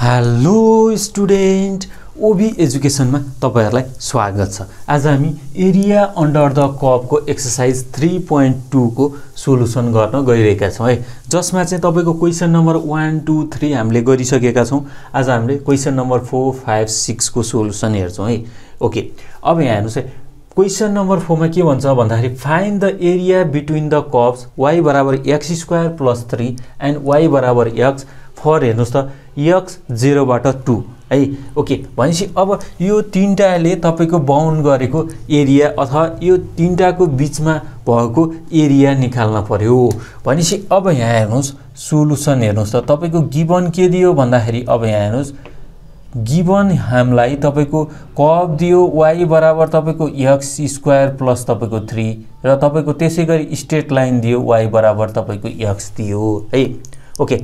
Hello student ओबी एजुकेसनमा तपाईँहरूलाई स्वागत छ। आज हामी एरिया अन्डर द कपको एक्सर्साइज थ्री पोइन्ट टूको सोल्युसन गर्न गइरहेका छौँ है। जसमा चाहिँ तपाईँको question number one two three हामीले गरिसकेका छौँ। आज हामीले क्वेसन नम्बर फोर फाइभ सिक्सको सोल्युसन हेर्छौँ है। ओके अब यहाँ हेर्नुहोस् है। क्वेसन नम्बर फोरमा के भन्छ भन्दाखेरि find the area between the curves y बराबर x square plus three and y बराबर एक्स फर हेर्नुहोस् त यक्स जिरोबाट टू। है? ओके भनेपछि अब यो तिनवटाले तपाईँको बााउन्ड गरेको एरिया अथवा यो तिनवटाको बिचमा भएको एरिया निकाल्न पर्यो। भनेपछि अब यहाँ हेर्नुहोस् सोलुसन हेर्नुहोस् त तपाईँको गिभन के दियो भन्दाखेरि अब यहाँ हेर्नुहोस् गिभन हामीलाई तपाईँको कप दियो वाइ बराबर तपाईँको एक्स स्क्वायर प्लस तपाईँको थ्री र तपाईँको त्यसै गरी स्ट्रेट लाइन दियो वाइ बराबर तपाईँको एक्स दियो है? ओके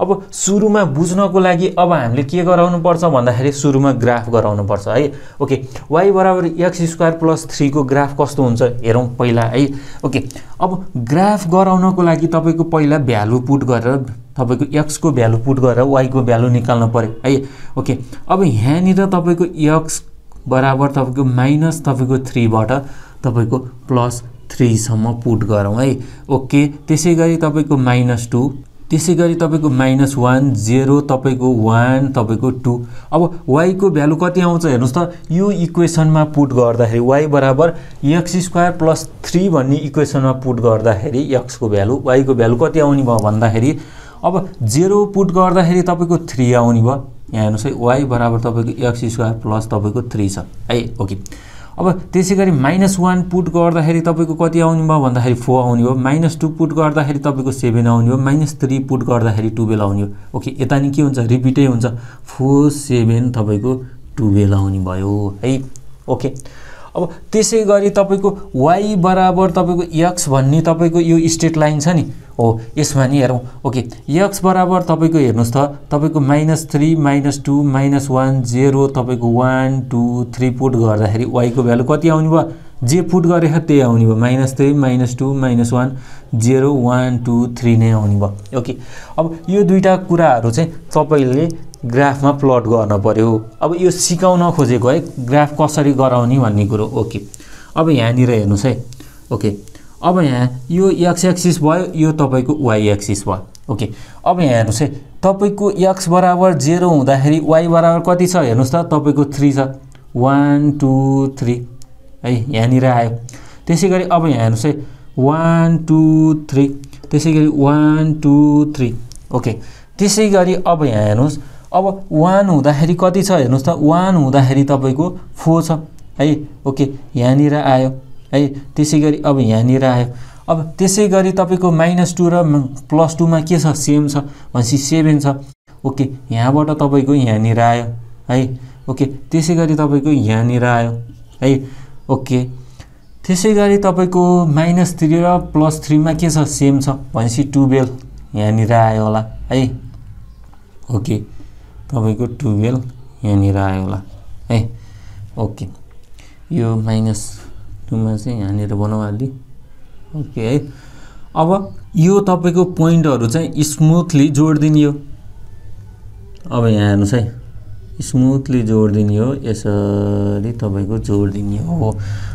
अब सुरुमा बुझ्नको लागि अब हामीले के गराउनु पर्छ भन्दाखेरि सुरुमा ग्राफ गराउनु पर्छ है? ओके वाइ बराबर एक्स स्क्वायर प्लस थ्रीको ग्राफ कस्तो हुन्छ? हेरौँ पहिला है? ओके अब ग्राफ गराउनको लागि तपाईँको पहिला भ्यालु पुट गरेर तपाईँको एक्सको भ्यालु पुट गरेर वाइको भ्यालु निकाल्नु पऱ्यो है? ओके अब यहाँनिर तपाईँको एक्स बराबर तपाईँको माइनस तपाईँको थ्रीबाट तपाईँको प्लस थ्रीसम्म पुट गरौँ है? ओके त्यसै गरी तपाईँको माइनस टू त्यसै गरी तपाईँको माइनस वान जेरो तपाईँको वान तपाईँको टू। अब वाइको भ्यालु कति आउँछ हेर्नुहोस् त यो इक्वेसनमा पुट गर्दाखेरि वाइ बराबर एक्स स्क्वायर प्लस थ्री भन्ने इक्वेसनमा पुट गर्दाखेरि एक्सको भ्यालु वाइको भ्यालु कति आउने भयो भन्दाखेरि अब जेरो पुट गर्दाखेरि तपाईँको थ्री आउने भयो। यहाँ हेर्नुहोस् है वाइ बराबर तपाईँको एक्स स्क्वायर प्लस तपाईँको थ्री छ। है ओके। अब त्यसै गरी माइनस वान पुट गर्दाखेरि तपाईँको कति आउने भयो भन्दाखेरि फोर आउने हो माइनस टू पुट गर्दाखेरि तपाईँको सेभेन आउने हो माइनस थ्री पुट गर्दाखेरि टुवेल्भ आउने हो ओके यता नि के हुन्छ? रिपिटै हुन्छ। फोर सेभेन तपाईँको टुवेल्भ आउने भयो है? ओके। अब त्यसै गरी तपाईँको वाइ बराबर तपाईँको यक्स भन्ने तपाईँको यो स्ट्रेट लाइन छ नि। हो यसमा नि हेरौँ। ओके यक्स बराबर तपाईँको हेर्नुहोस् त तपाईँको minus three minus two minus one zero तपाईँको वान टू थ्री पुट गर्दाखेरि वाइको भ्यालु कति आउने भयो? जे पुट गरेको त्यही आउने भयो। Minus three minus two minus one zero one two three नै आउने भयो। ओके अब यो दुइटा कुराहरू चाहिँ तपाईँले ग्राफमा प्लट गर्न पऱ्यो अब यो सिकाउन खोजेको है ग्राफ कसरी गराउने भन्ने कुरो। ओके अब यहाँनिर हेर्नुहोस् है। ओके अब यहाँ यो एक्स एक्सिस भयो यो तपाईँको वाइ एक्सिस भयो। ओके अब यहाँ हेर्नुहोस् है तपाईँको एक्स बराबर जेरो हुँदाखेरि वाइ बराबर कति छ? हेर्नुहोस् त तपाईँको थ्री छ। वान टू थ्री है यहाँनिर आयो। त्यसै गरी अब यहाँ हेर्नुहोस् है वान टू थ्री त्यसै गरी वान टू थ्री ओके त्यसै गरी अब यहाँ हेर्नुहोस् अब वान हुँदाखेरि कति छ? हेर्नुहोस् त वान हुँदाखेरि तपाईँको फोर छ। है ओके यहाँनिर आयो। है त्यसै गरी अब यहाँनिर आयो। अब त्यसै गरी तपाईँको माइनस टू र प्लस टूमा के छ? सेम छ भनेपछि सेभेन छ। ओके यहाँबाट तपाईँको यहाँनिर आयो है। ओके त्यसै गरी तपाईँको यहाँनिर आयो है। ओके त्यसै गरी तपाईँको माइनस थ्री र प्लस थ्रीमा के छ? सेम छ भनेपछि टुवेल्भ यहाँनिर आयो होला है। ओके तपाईँको टुवेल्भ यहाँनिर आयो होला है। ओके यो माइनस टूमा चाहिँ यहाँनिर बनाउ अलि ओके है। अब यो तपाईँको पोइन्टहरू चाहिँ स्मुथली जोडिदिने हो। अब यहाँ हेर्नुहोस् है। स्मुथली जोडिदिने हो यसरी तपाईँको जोडिदिने हो।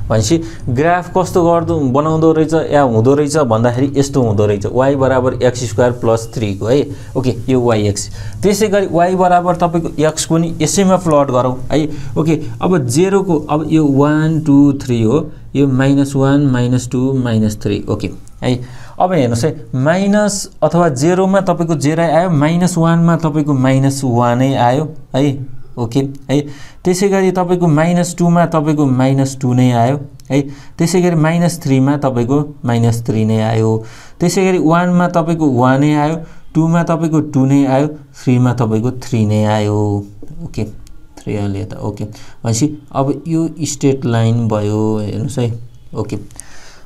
भनेपछि ग्राफ कस्तो गर्दो बनाउँदो रहेछ या हुँदो रहेछ भन्दाखेरि यस्तो हुँदो रहेछ। वाइ बराबर एक्स स्क्वायर प्लस थ्रीको है। ओके यो वाइ एक्स त्यसै गरी वाइ बराबर तपाईँको एक्सको नि यसैमा प्लट गरौँ है। ओके अब जेरोको अब यो वान टू थ्री हो। यो minus one minus two minus three okay है? अब हेर्नुहोस् है माइनस अथवा जेरोमा तपाईँको जेरो आयो माइनस वानमा तपाईँको माइनस वानै आयो है? ओके है? त्यसै गरी तपाईँको माइनस टूमा तपाईँको माइनस टू नै आयो है? त्यसै गरी माइनस थ्रीमा तपाईँको माइनस थ्री नै आयो। त्यसै गरी वानमा तपाईँको वानै आयो टूमा तपाईँको टू नै आयो थ्रीमा तपाईँको थ्री नै आयो। ओके अहिले यता ओके। भनेपछि अब यो स्ट्रेट लाइन भयो हेर्नुहोस् है। ओके।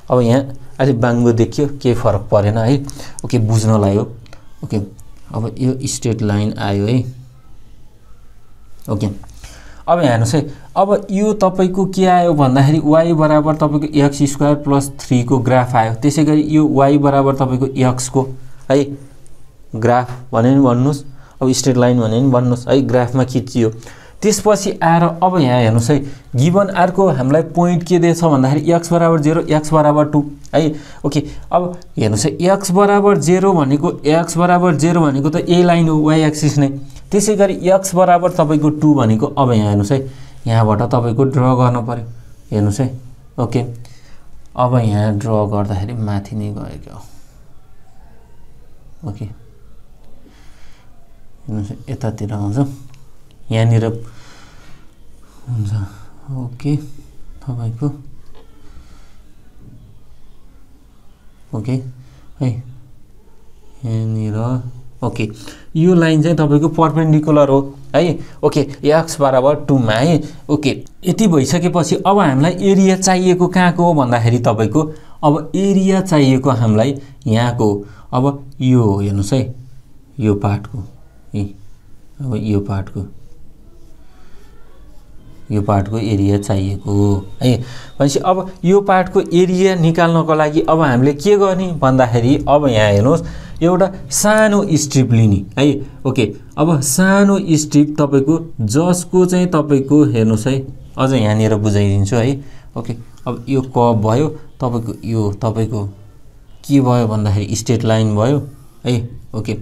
अब यहाँ अलिक बाङ्गो देखियो केही फरक परेन है। ओके बुझ्न लाग्यो। ओके अब यो स्ट्रेट लाइन आयो है। ओके। अब हेर्नुहोस् है। अब यो तपाईँको के आयो भन्दाखेरि वाइ बराबर तपाईँको एक्स स्क्वायर प्लस थ्रीको ग्राफ आयो। त्यसै गरी यो वाइ बराबर तपाईँको एक्सको है ग्राफ भने नि भन्नुहोस्। अब स्ट्रेट लाइन भने पनि भन्नुहोस्। है ग्राफमा खिचियो। त्यसपछि आएर अब यहाँ हेर्नुहोस् है गिभन अर्को हामीलाई पोइन्ट के दिएछ भन्दाखेरि एक्स बराबर जेरो एक्स बराबर टू है? ओके अब हेर्नुहोस् है एक्स बराबर जेरो भनेको एक्स बराबर जेरो भनेको त ए लाइन हो वाइ एक्सिस नै। त्यसै गरी एक्स बराबर तपाईँको टू भनेको अब यहाँ हेर्नुहोस् है यहाँबाट तपाईँको ड्र गर्नु पऱ्यो हेर्नुहोस् है ओके अब यहाँ ड्र गर्दाखेरि माथि नै गयो क्या ओके हेर्नुहोस् यतातिर आउँछ। यहाँनिर हुन्छ। ओके तपाईँको। ओके है यहाँनिर। ओके यो लाइन चाहिँ तपाईँको पर्पेन्डिकुलर हो है। ओके एक्स बराबर टूमा है। ओके यति भइसकेपछि अब हामीलाई एरिया चाहिएको कहाँको हो भन्दाखेरि तपाईँको अब एरिया चाहिएको हामीलाई यहाँको अब यो हेर्नुहोस् है यो पार्टको है अब यो पार्टको। यो पार्टको एरिया चाहिएको हो। है भनेपछि अब यो पार्टको एरिया निकाल्नको लागि अब हामीले के गर्ने भन्दाखेरि अब यहाँ हेर्नुहोस् एउटा सानो स्ट्रिप लिने है। ओके अब सानो स्ट्रिप तपाईँको जसको चाहिँ तपाईँको हेर्नुहोस् है अझ यहाँनिर बुझाइदिन्छु है। ओके अब यो कप भयो तपाईँको यो तपाईँको के भयो भन्दाखेरि स्ट्रेट लाइन भयो है। ओके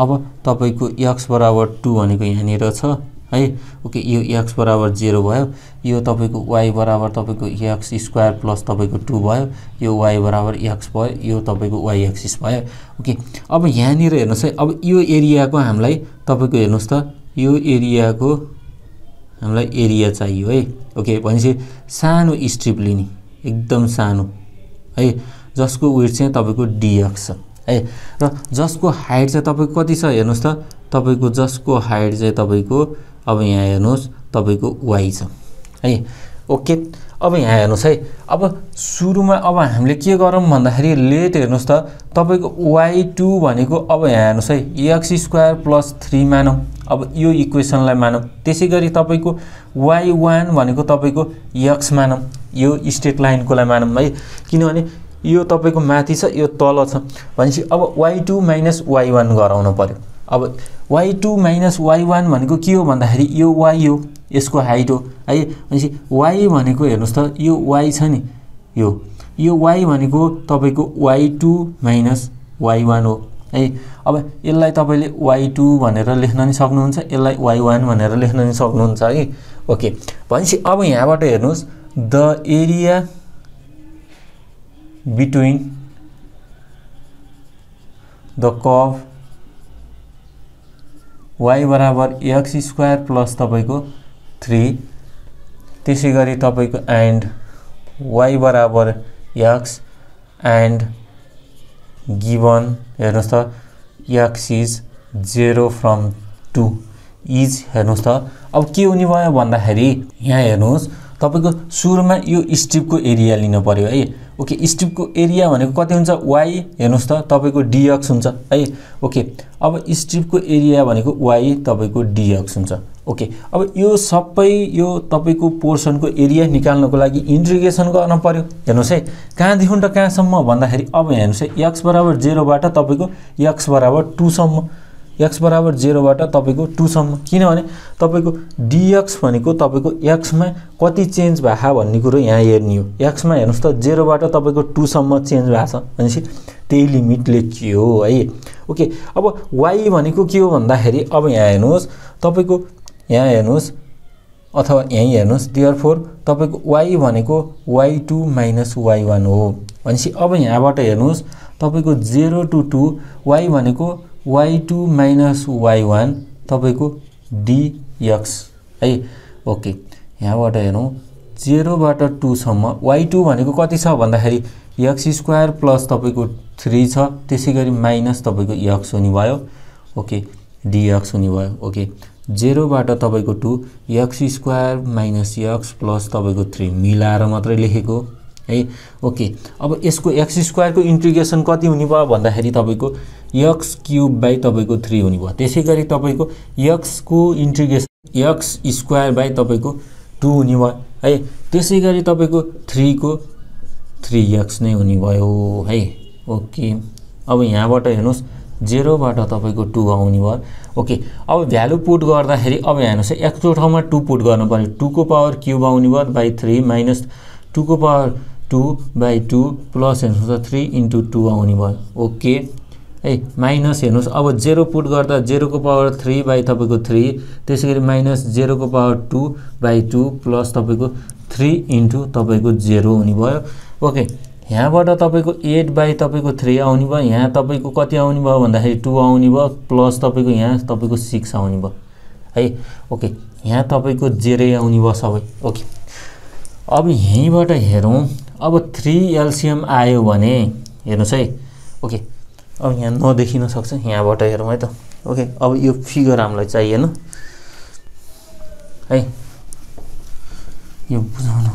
अब तपाईँको एक्स बराबर टू भनेको यहाँनिर छ। है? ओके यो एक्स बराबर जेरो भयो। यो तपाईँको वाइ बराबर तपाईँको एक्स स्क्वायर प्लस तपाईँको टू भयो। यो वाइ बराबर एक्स भयो। यो तपाईँको वाइ एक्सिस भयो। ओके अब यहाँनिर हेर्नुहोस् है। अब यो एरियाको हामीलाई तपाईँको हेर्नुहोस् त यो एरियाको हामीलाई एरिया चाहियो है। ओके भनेपछि सानो स्ट्रिप लिने एकदम सानो है? जसको वेट चाहिँ तपाईँको डिएक्स छ है? र जसको हाइट चाहिँ तपाईँको कति छ हेर्नुहोस् त तपाईँको जसको हाइट चाहिँ तपाईँको अब यहाँ हेर्नुहोस् तपाईँको वाइ छ। है? ओके? अब यहाँ हेर्नुहोस् है? अब सुरुमा अब हामीले के गरौँ भन्दाखेरि लेट हेर्नुहोस् त तपाईँको वाइ टू भनेको अब यहाँ हेर्नुहोस् है? एक्स स्क्वायर प्लस थ्री मानौँ। अब यो इक्वेसनलाई मानौँ। त्यसै गरी तपाईँको वाइ वान भनेको तपाईँको एक्स मानौँ। यो स्टेट लाइनकोलाई मानौँ है? किनभने यो तपाईँको माथि छ यो तल छ। भनेपछि अब y two minus y one गराउनु पऱ्यो अब y two minus y one भनेको के हो भन्दाखेरि यो वाइ हो यसको हाइट हो। है भनेपछि वाइ भनेको हेर्नुहोस् त यो वाइ छ नि यो यो वाइ भनेको तपाईँको y two minus y one हो। है अब यसलाई तपाईँले वाइ टू भनेर लेख्न नि सक्नुहुन्छ यसलाई वाइ वान भनेर लेख्न नि सक्नुहुन्छ है। ओके भनेपछि अब यहाँबाट हेर्नुहोस् the area between the curve y बराबर एक्स स्क्वायर प्लस तपाईँको थ्री त्यसै गरी तपाईँको एन्ड वाइ बराबर एक्स एन्ड गिभन हेर्नुहोस् त x is zero from two is हेर्नुहोस् त अब के हुने भयो भन्दाखेरि यहाँ हेर्नुहोस् तपाईँको सुरुमा यो स्ट्रिपको एरिया लिनु पऱ्यो है। ओके स्ट्रिपको एरिया भनेको कति हुन्छ? वाइ हेर्नुहोस् त तपाईँको डिएक्स हुन्छ है? ओके अब स्ट्रिपको एरिया भनेको वाइ तपाईँको डिएक्स हुन्छ ओके। अब यो सबै यो तपाईँको पोर्सनको एरिया निकाल्नको लागि इन्ट्रिगेसन गर्न पऱ्यो हेर्नुहोस् है कहाँदेखि त कहाँसम्म भन्दाखेरि अब हेर्नुहोस् है एक्स बराबर जेरोबाट तपाईँको एक्स बराबर टूसम्म एक्स बराबर जेरोबाट तपाईँको टूसम्म किनभने तपाईँको डिएक्स भनेको तपाईँको एक्समा कति चेन्ज भएको भन्ने कुरो यहाँ हेर्ने हो। एक्समा हेर्नुहोस् त जेरोबाट तपाईँको टूसम्म चेन्ज भएको छ भनेपछि त्यही लिमिट लेखियो है ओके अब वाइ भनेको के हो भन्दाखेरि अब यहाँ हेर्नुहोस् तपाईँको यहाँ हेर्नुहोस् अथवा यहीँ हेर्नुहोस् डियर फोर तपाईँको वाइ भनेको y two minus y one हो। भनेपछि अब यहाँबाट हेर्नुहोस् तपाईँको जेरो टु टू वाइ भनेको y two minus y one तपाईँको डिएक्स है? ओके यहाँबाट हेरौँ। जेरोबाट टूसम्म वाइ टू भनेको कति छ भन्दाखेरि एक्स स्क्वायर प्लस तपाईँको थ्री छ त्यसै गरी माइनस तपाईँको एक्स हुने भयो। ओके डिएक्स हुने भयो। ओके जेरोबाट तपाईँको two x square minus x plus तपाईँको थ्री मिलाएर मात्रै लेखेको। है? ओके अब यसको एक्स स्क्वायरको इन्टिग्रेसन कति हुने भयो भन्दाखेरि तपाईँको एक्स क्युब बाई तपाईँको थ्री हुने भयो। त्यसै गरी तपाईँको एक्सको इन्टिग्रेसन एक्स स्क्वायर बाई तपाईँको टू हुने भयो है? त्यसै गरी तपाईँको थ्रीको थ्री एक्स नै हुने भयो है? ओके अब यहाँबाट हेर्नुहोस् जेरोबाट तपाईँको टू आउने भयो। ओके अब भ्यालु पुट गर्दाखेरि अब हेर्नुहोस् है एक्सको ठाउँमा टू पुट गर्नु पऱ्यो। टूको पावर क्युब आउने भयो by three minus टूको power two by two plus हेर्नुहोस् त थ्री इन्टु टू आउने भयो। ओके। है माइनस हेर्नुहोस् अब जेरो पुट गर्दा जेरोको पावर थ्री बाई तपाईँको थ्री त्यसै गरी minus जेरोको power two by two plus तपाईँको थ्री इन्टु तपाईँको जेरो हुने भयो। ओके यहाँबाट तपाईँको एट बाई तपाईँको थ्री आउने भयो यहाँ तपाईँको कति आउने भयो भन्दाखेरि टू आउने भयो प्लस तपाईँको यहाँ तपाईँको सिक्स आउने भयो। है ओके यहाँ तपाईँको जेरै आउने भयो सबै। ओके अब यहीँबाट हेरौँ अब थ्री एलसिएम आयो भने हेर्नुहोस् है। ओके अब यहाँ नदेखिन सक्छ यहाँबाट हेरौँ है त। ओके अब यो फिगर हामीलाई चाहिएन है यो बुझाउनु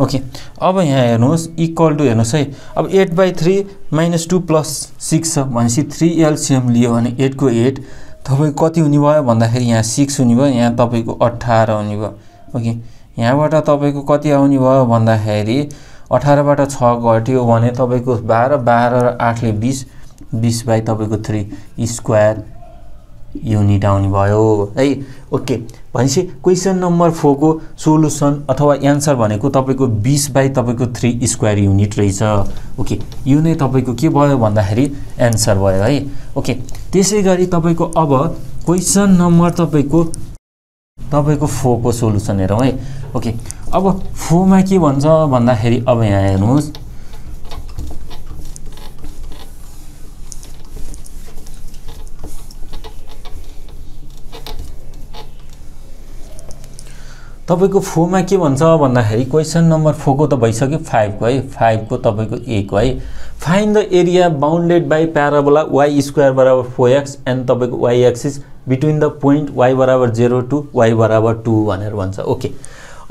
ओके अब यहाँ हेर्नुहोस् इक्वल टु हेर्नुहोस् है। अब eight by three minus two plus six छ भनेपछि थ्री एलसिएम लियो भने एटको एट तपाईँको कति हुने भयो भन्दाखेरि यहाँ सिक्स हुने भयो यहाँ तपाईँको अठार हुने भयो। ओके यहाँबाट तपाईँको कति आउने भयो भन्दाखेरि अठारबाट छ घट्यो भने तपाईँको बाह्र बाह्र र आठले बिस बिस बाई तपाईँको थ्री स्क्वायर युनिट आउने भयो। है ओके भनेपछि क्वेसन नम्बर फोरको सोलुसन अथवा एन्सर भनेको तपाईँको बिस बाई तपाईँको थ्री स्क्वायर युनिट रहेछ। ओके यो नै तपाईँको के भयो भन्दाखेरि एन्सर भयो है। ओके त्यसै गरी तपाईँको अब क्वेसन नम्बर तपाईँको तपाईँको फोरको सोलुसन हेरौँ है। ओके। अब फोरमा के भन्छ भन्दाखेरि अब यहाँ हेर्नुहोस्। तपाईँको फोरमा के भन्छ भन्दाखेरि क्वेसन नम्बर फोरको त भइसक्यो फाइभको है। फाइभको तपाईँको एको है find the area bounded by parabola y square बराबर फोर एक्स एन्ड तपाईँको y axis between the point y बराबर जेरो टू वाइ बराबर टू भनेर भन्छ। ओके।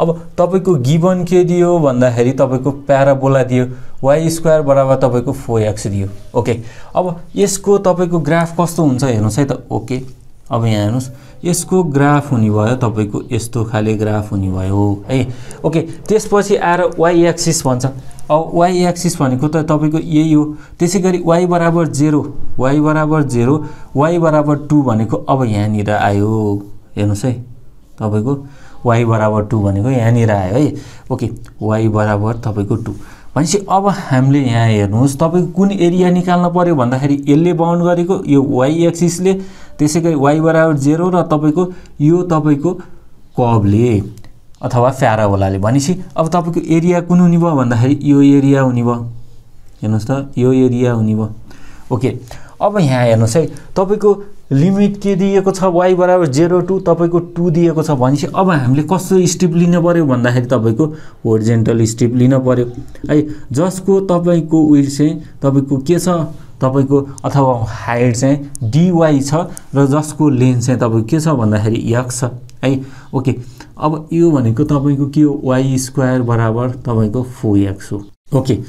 अब तपाईँको गिभन के दियो भन्दाखेरि तपाईँको प्याराबोला दियो वाइ स्क्वायर बराबर तपाईँको फोर एक्स दियो ओके। अब यसको तपाईँको ग्राफ कस्तो हुन्छ हेर्नुहोस् है त ओके। अब यहाँ हेर्नुहोस् यसको ग्राफ हुने भयो तपाईँको यस्तो खाले ग्राफ हुने भयो है। ओके त्यसपछि आएर वाइ एक्सिस भन्छ। अब वाइ एक्सिस भनेको त तपाईँको यही हो। त्यसै गरी वाइ बराबर जेरो वाइ बराबर जेरो वाइ बराबर टू भनेको अब यहाँनिर आयो। हेर्नुहोस् है तपाईँको वाइ बराबर टू भनेको यहाँनिर आयो है। ओके वाइ बराबर तपाईँको टू। भनेपछि अब हामीले यहाँ हेर्नुहोस् तपाईँको कुन एरिया निकाल्न पऱ्यो भन्दाखेरि यसले बााउन्ड गरेको यो वाइ एक्सिसले त्यसै गरी वाइ बराबर जेरो र तपाईँको यो तपाईँको कबले अथवा प्याराबोलाले भनेपछि अब तपाईँको एरिया कुन हुने भयो भन्दाखेरि यो एरिया हुने भयो। हेर्नुहोस् त यो एरिया हुने भयो। ओके अब यहाँ हेर्नुहोस् है तपाईँको लिमिट के दिएको छ वाइ बराबर जेरो टू तपाईँको टू दिएको छ भनेपछि अब हामीले कस्तो स्टेप लिनु पऱ्यो भन्दाखेरि तपाईँको होर्जेन्टल स्टेप लिनु पऱ्यो है जसको तपाईँको उयो चाहिँ तपाईँको के छ? तपाईँको अथवा हाइट चाहिँ डिवाई छ र जसको लेन्थ चाहिँ तपाईँको के छ भन्दाखेरि यक्स छ। है ओके अब यो भनेको तपाईँको के हो? वाइ स्क्वायर बराबर तपाईँको फोर एक्स हो। ओके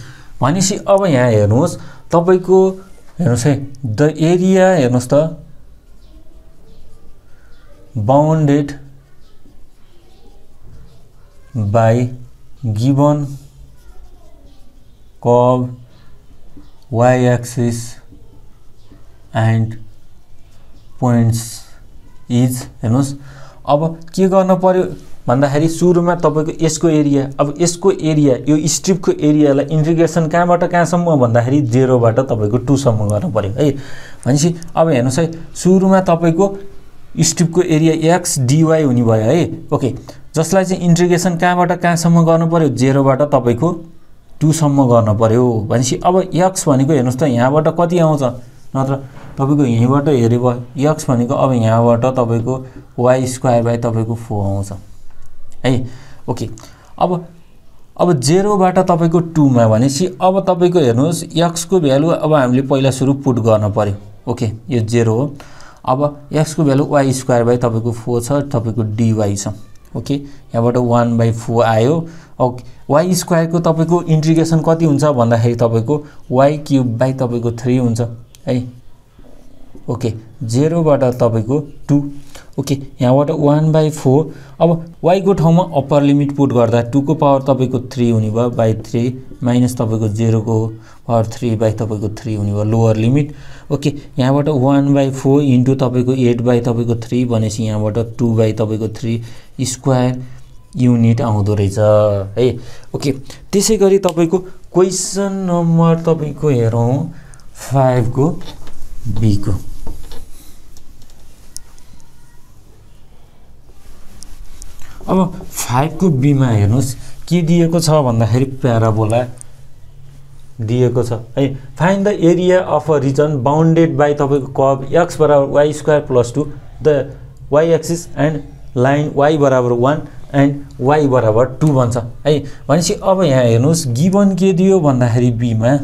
भनेपछि अब यहाँ हेर्नुहोस् तपाईँको हेर्नुहोस् है द एरिया हेर्नुहोस् त bounded by given curve y axis and points is हेर्नुहोस्। अब के गर्नु पऱ्यो भन्दाखेरि सुरुमा तपाईँको यसको एरिया अब यसको एरिया यो स्ट्रिपको एरियालाई इन्टिग्रेसन कहाँबाट कहाँसम्म भन्दाखेरि जेरोबाट तपाईँको टूसम्म गर्नु पऱ्यो है। भनेपछि अब हेर्नुहोस् है सुरुमा तपाईँको स्ट्रिपको एरिया एक्स डिवाई हुने भयो है। ओके जसलाई चाहिँ इन्टिग्रेसन कहाँबाट कहाँसम्म गर्नु पऱ्यो जेरोबाट तपाईँको टूसम्म गर्न पऱ्यो भनेपछि अब यक्स भनेको हेर्नुहोस् त यहाँबाट कति आउँछ? नत्र तपाईँको यहीँबाट हेऱ्यो भयो। यक्स भनेको अब यहाँबाट तपाईँको वाइ स्क्वायर बाई तपाईँको फोर आउँछ। है? ओके अब अब जेरोबाट तपाईँको टूमा भनेपछि अब तपाईँको हेर्नुहोस् यक्सको भ्यालु अब हामीले पहिला सुरु पुट गर्न पऱ्यो ओके यो जेरो हो। अब एक्सको भ्यालु वाइ स्क्वायर बाई तपाईँको फोर छ तपाईँको डिवाई छ। ओके यहाँबाट वान बाई फोर आयो। ओके वाइ स्क्वायरको तपाईँको इन्ट्रिगेसन कति हुन्छ भन्दाखेरि तपाईँको वाइ क्युब बाई तपाईँको थ्री हुन्छ। है? ओके जेरोबाट तपाईँको टू ओके यहाँबाट वान बाई फोर अब वाइको ठाउँमा अप्पर लिमिट पुट गर्दा टूको पावर तपाईँको थ्री हुने भयो बाई थ्री माइनस तपाईँको जेरोको पावर थ्री बाई तपाईँको थ्री हुने भयो लोवर लिमिट ओके यहाँबाट वान बाई फोर इन्टु तपाईँको एट बाई तपाईँको थ्री भनेपछि यहाँबाट टू बाई तपाईँको थ्री स्क्वायर युनिट आउँदो रहेछ है? ओके त्यसै गरी तपाईँको क्वेसन नम्बर तपाईँको हेरौँ फाइभको बीको अब फाइभको बीमा हेर्नुहोस् के दिएको छ भन्दाखेरि प्याराबोला दिएको छ। है find the area of a region bounded by तपाईँको कब एक्स बराबर y square plus two the y axis and line y बराबर वान एन्ड वाइ बराबर टू भन्छ। है भनेपछि अब यहाँ हेर्नुहोस् गिभन के दियो भन्दाखेरि बीमा?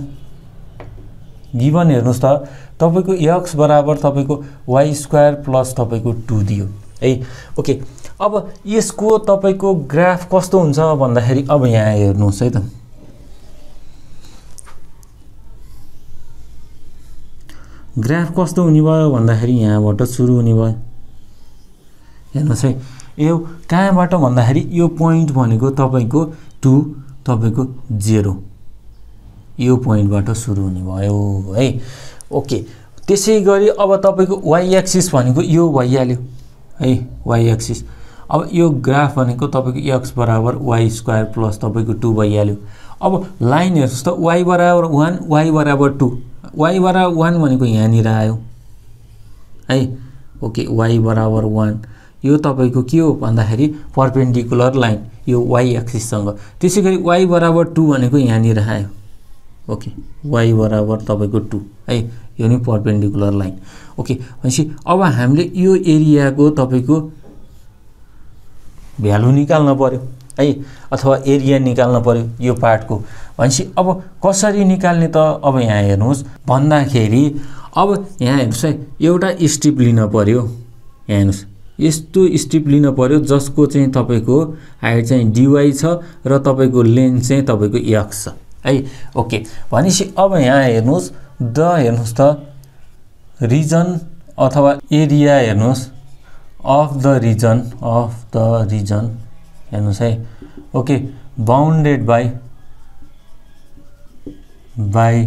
गिभन हेर्नुहोस् त तपाईँको एक्स बराबर तपाईँको वाइ स्क्वायर प्लस तपाईँको टू दियो। है ओके अब यसको तपाईँको ग्राफ कस्तो हुन्छ भन्दाखेरि अब यहाँ हेर्नुहोस् है त। ग्राफ कस्तो हुने भयो भन्दाखेरि यहाँबाट सुरु हुने भयो। हेर्नुहोस् है यो कहाँबाट भन्दाखेरि यो पोइन्ट भनेको तपाईँको टु तपाईँको जेरो यो पोइन्टबाट सुरु हुने भयो है। ओके त्यसै गरी अब तपाईँको वाइ एक्सिस भनेको यो भइहाल्यो है वाइ एक्सिस अब यो ग्राफ भनेको तपाईँको एक्स बराबर वाइ स्क्वायर प्लस तपाईँको टू भइहाल्यो। अब लाइन हेर्नुहोस् त वाइ बराबर वान वाइ बराबर टू वाइ बराबर वान भनेको यहाँनिर आयो। है? ओके वाइ बराबर वान यो तपाईँको के हो भन्दाखेरि पर्पेन्डिकुलर लाइन यो वाइ एक्सिससँग त्यसै गरी वाइ बराबर टू भनेको यहाँनिर आयो। ओके वाइ बराबर तपाईँको टू है? यो नि पर्पेन्डिकुलर लाइन ओके भनेपछि अब हामीले यो एरियाको तपाईँको भ्यालु निकाल्न पऱ्यो है? अथवा एरिया निकाल्न पऱ्यो यो पार्टको। भनेपछि अब कसरी निकाल्ने त अब यहाँ हेर्नुहोस्। भन्दाखेरि अब यहाँ हेर्नुहोस् है एउटा स्ट्रिप लिन पऱ्यो यहाँ हेर्नुहोस्। यस्तो स्ट्रिप लिन पऱ्यो जसको चाहिँ तपाईँको हाइट चाहिँ डिवाई छ र तपाईँको लेन्थ चाहिँ तपाईँको एक्स छ है? ओके। भनेपछि अब यहाँ हेर्नुहोस् द हेर्नुहोस् त रिजन अथवा एरिया हेर्नुहोस्। Of the region of the region हेर्नुहोस् है? Okay bounded by by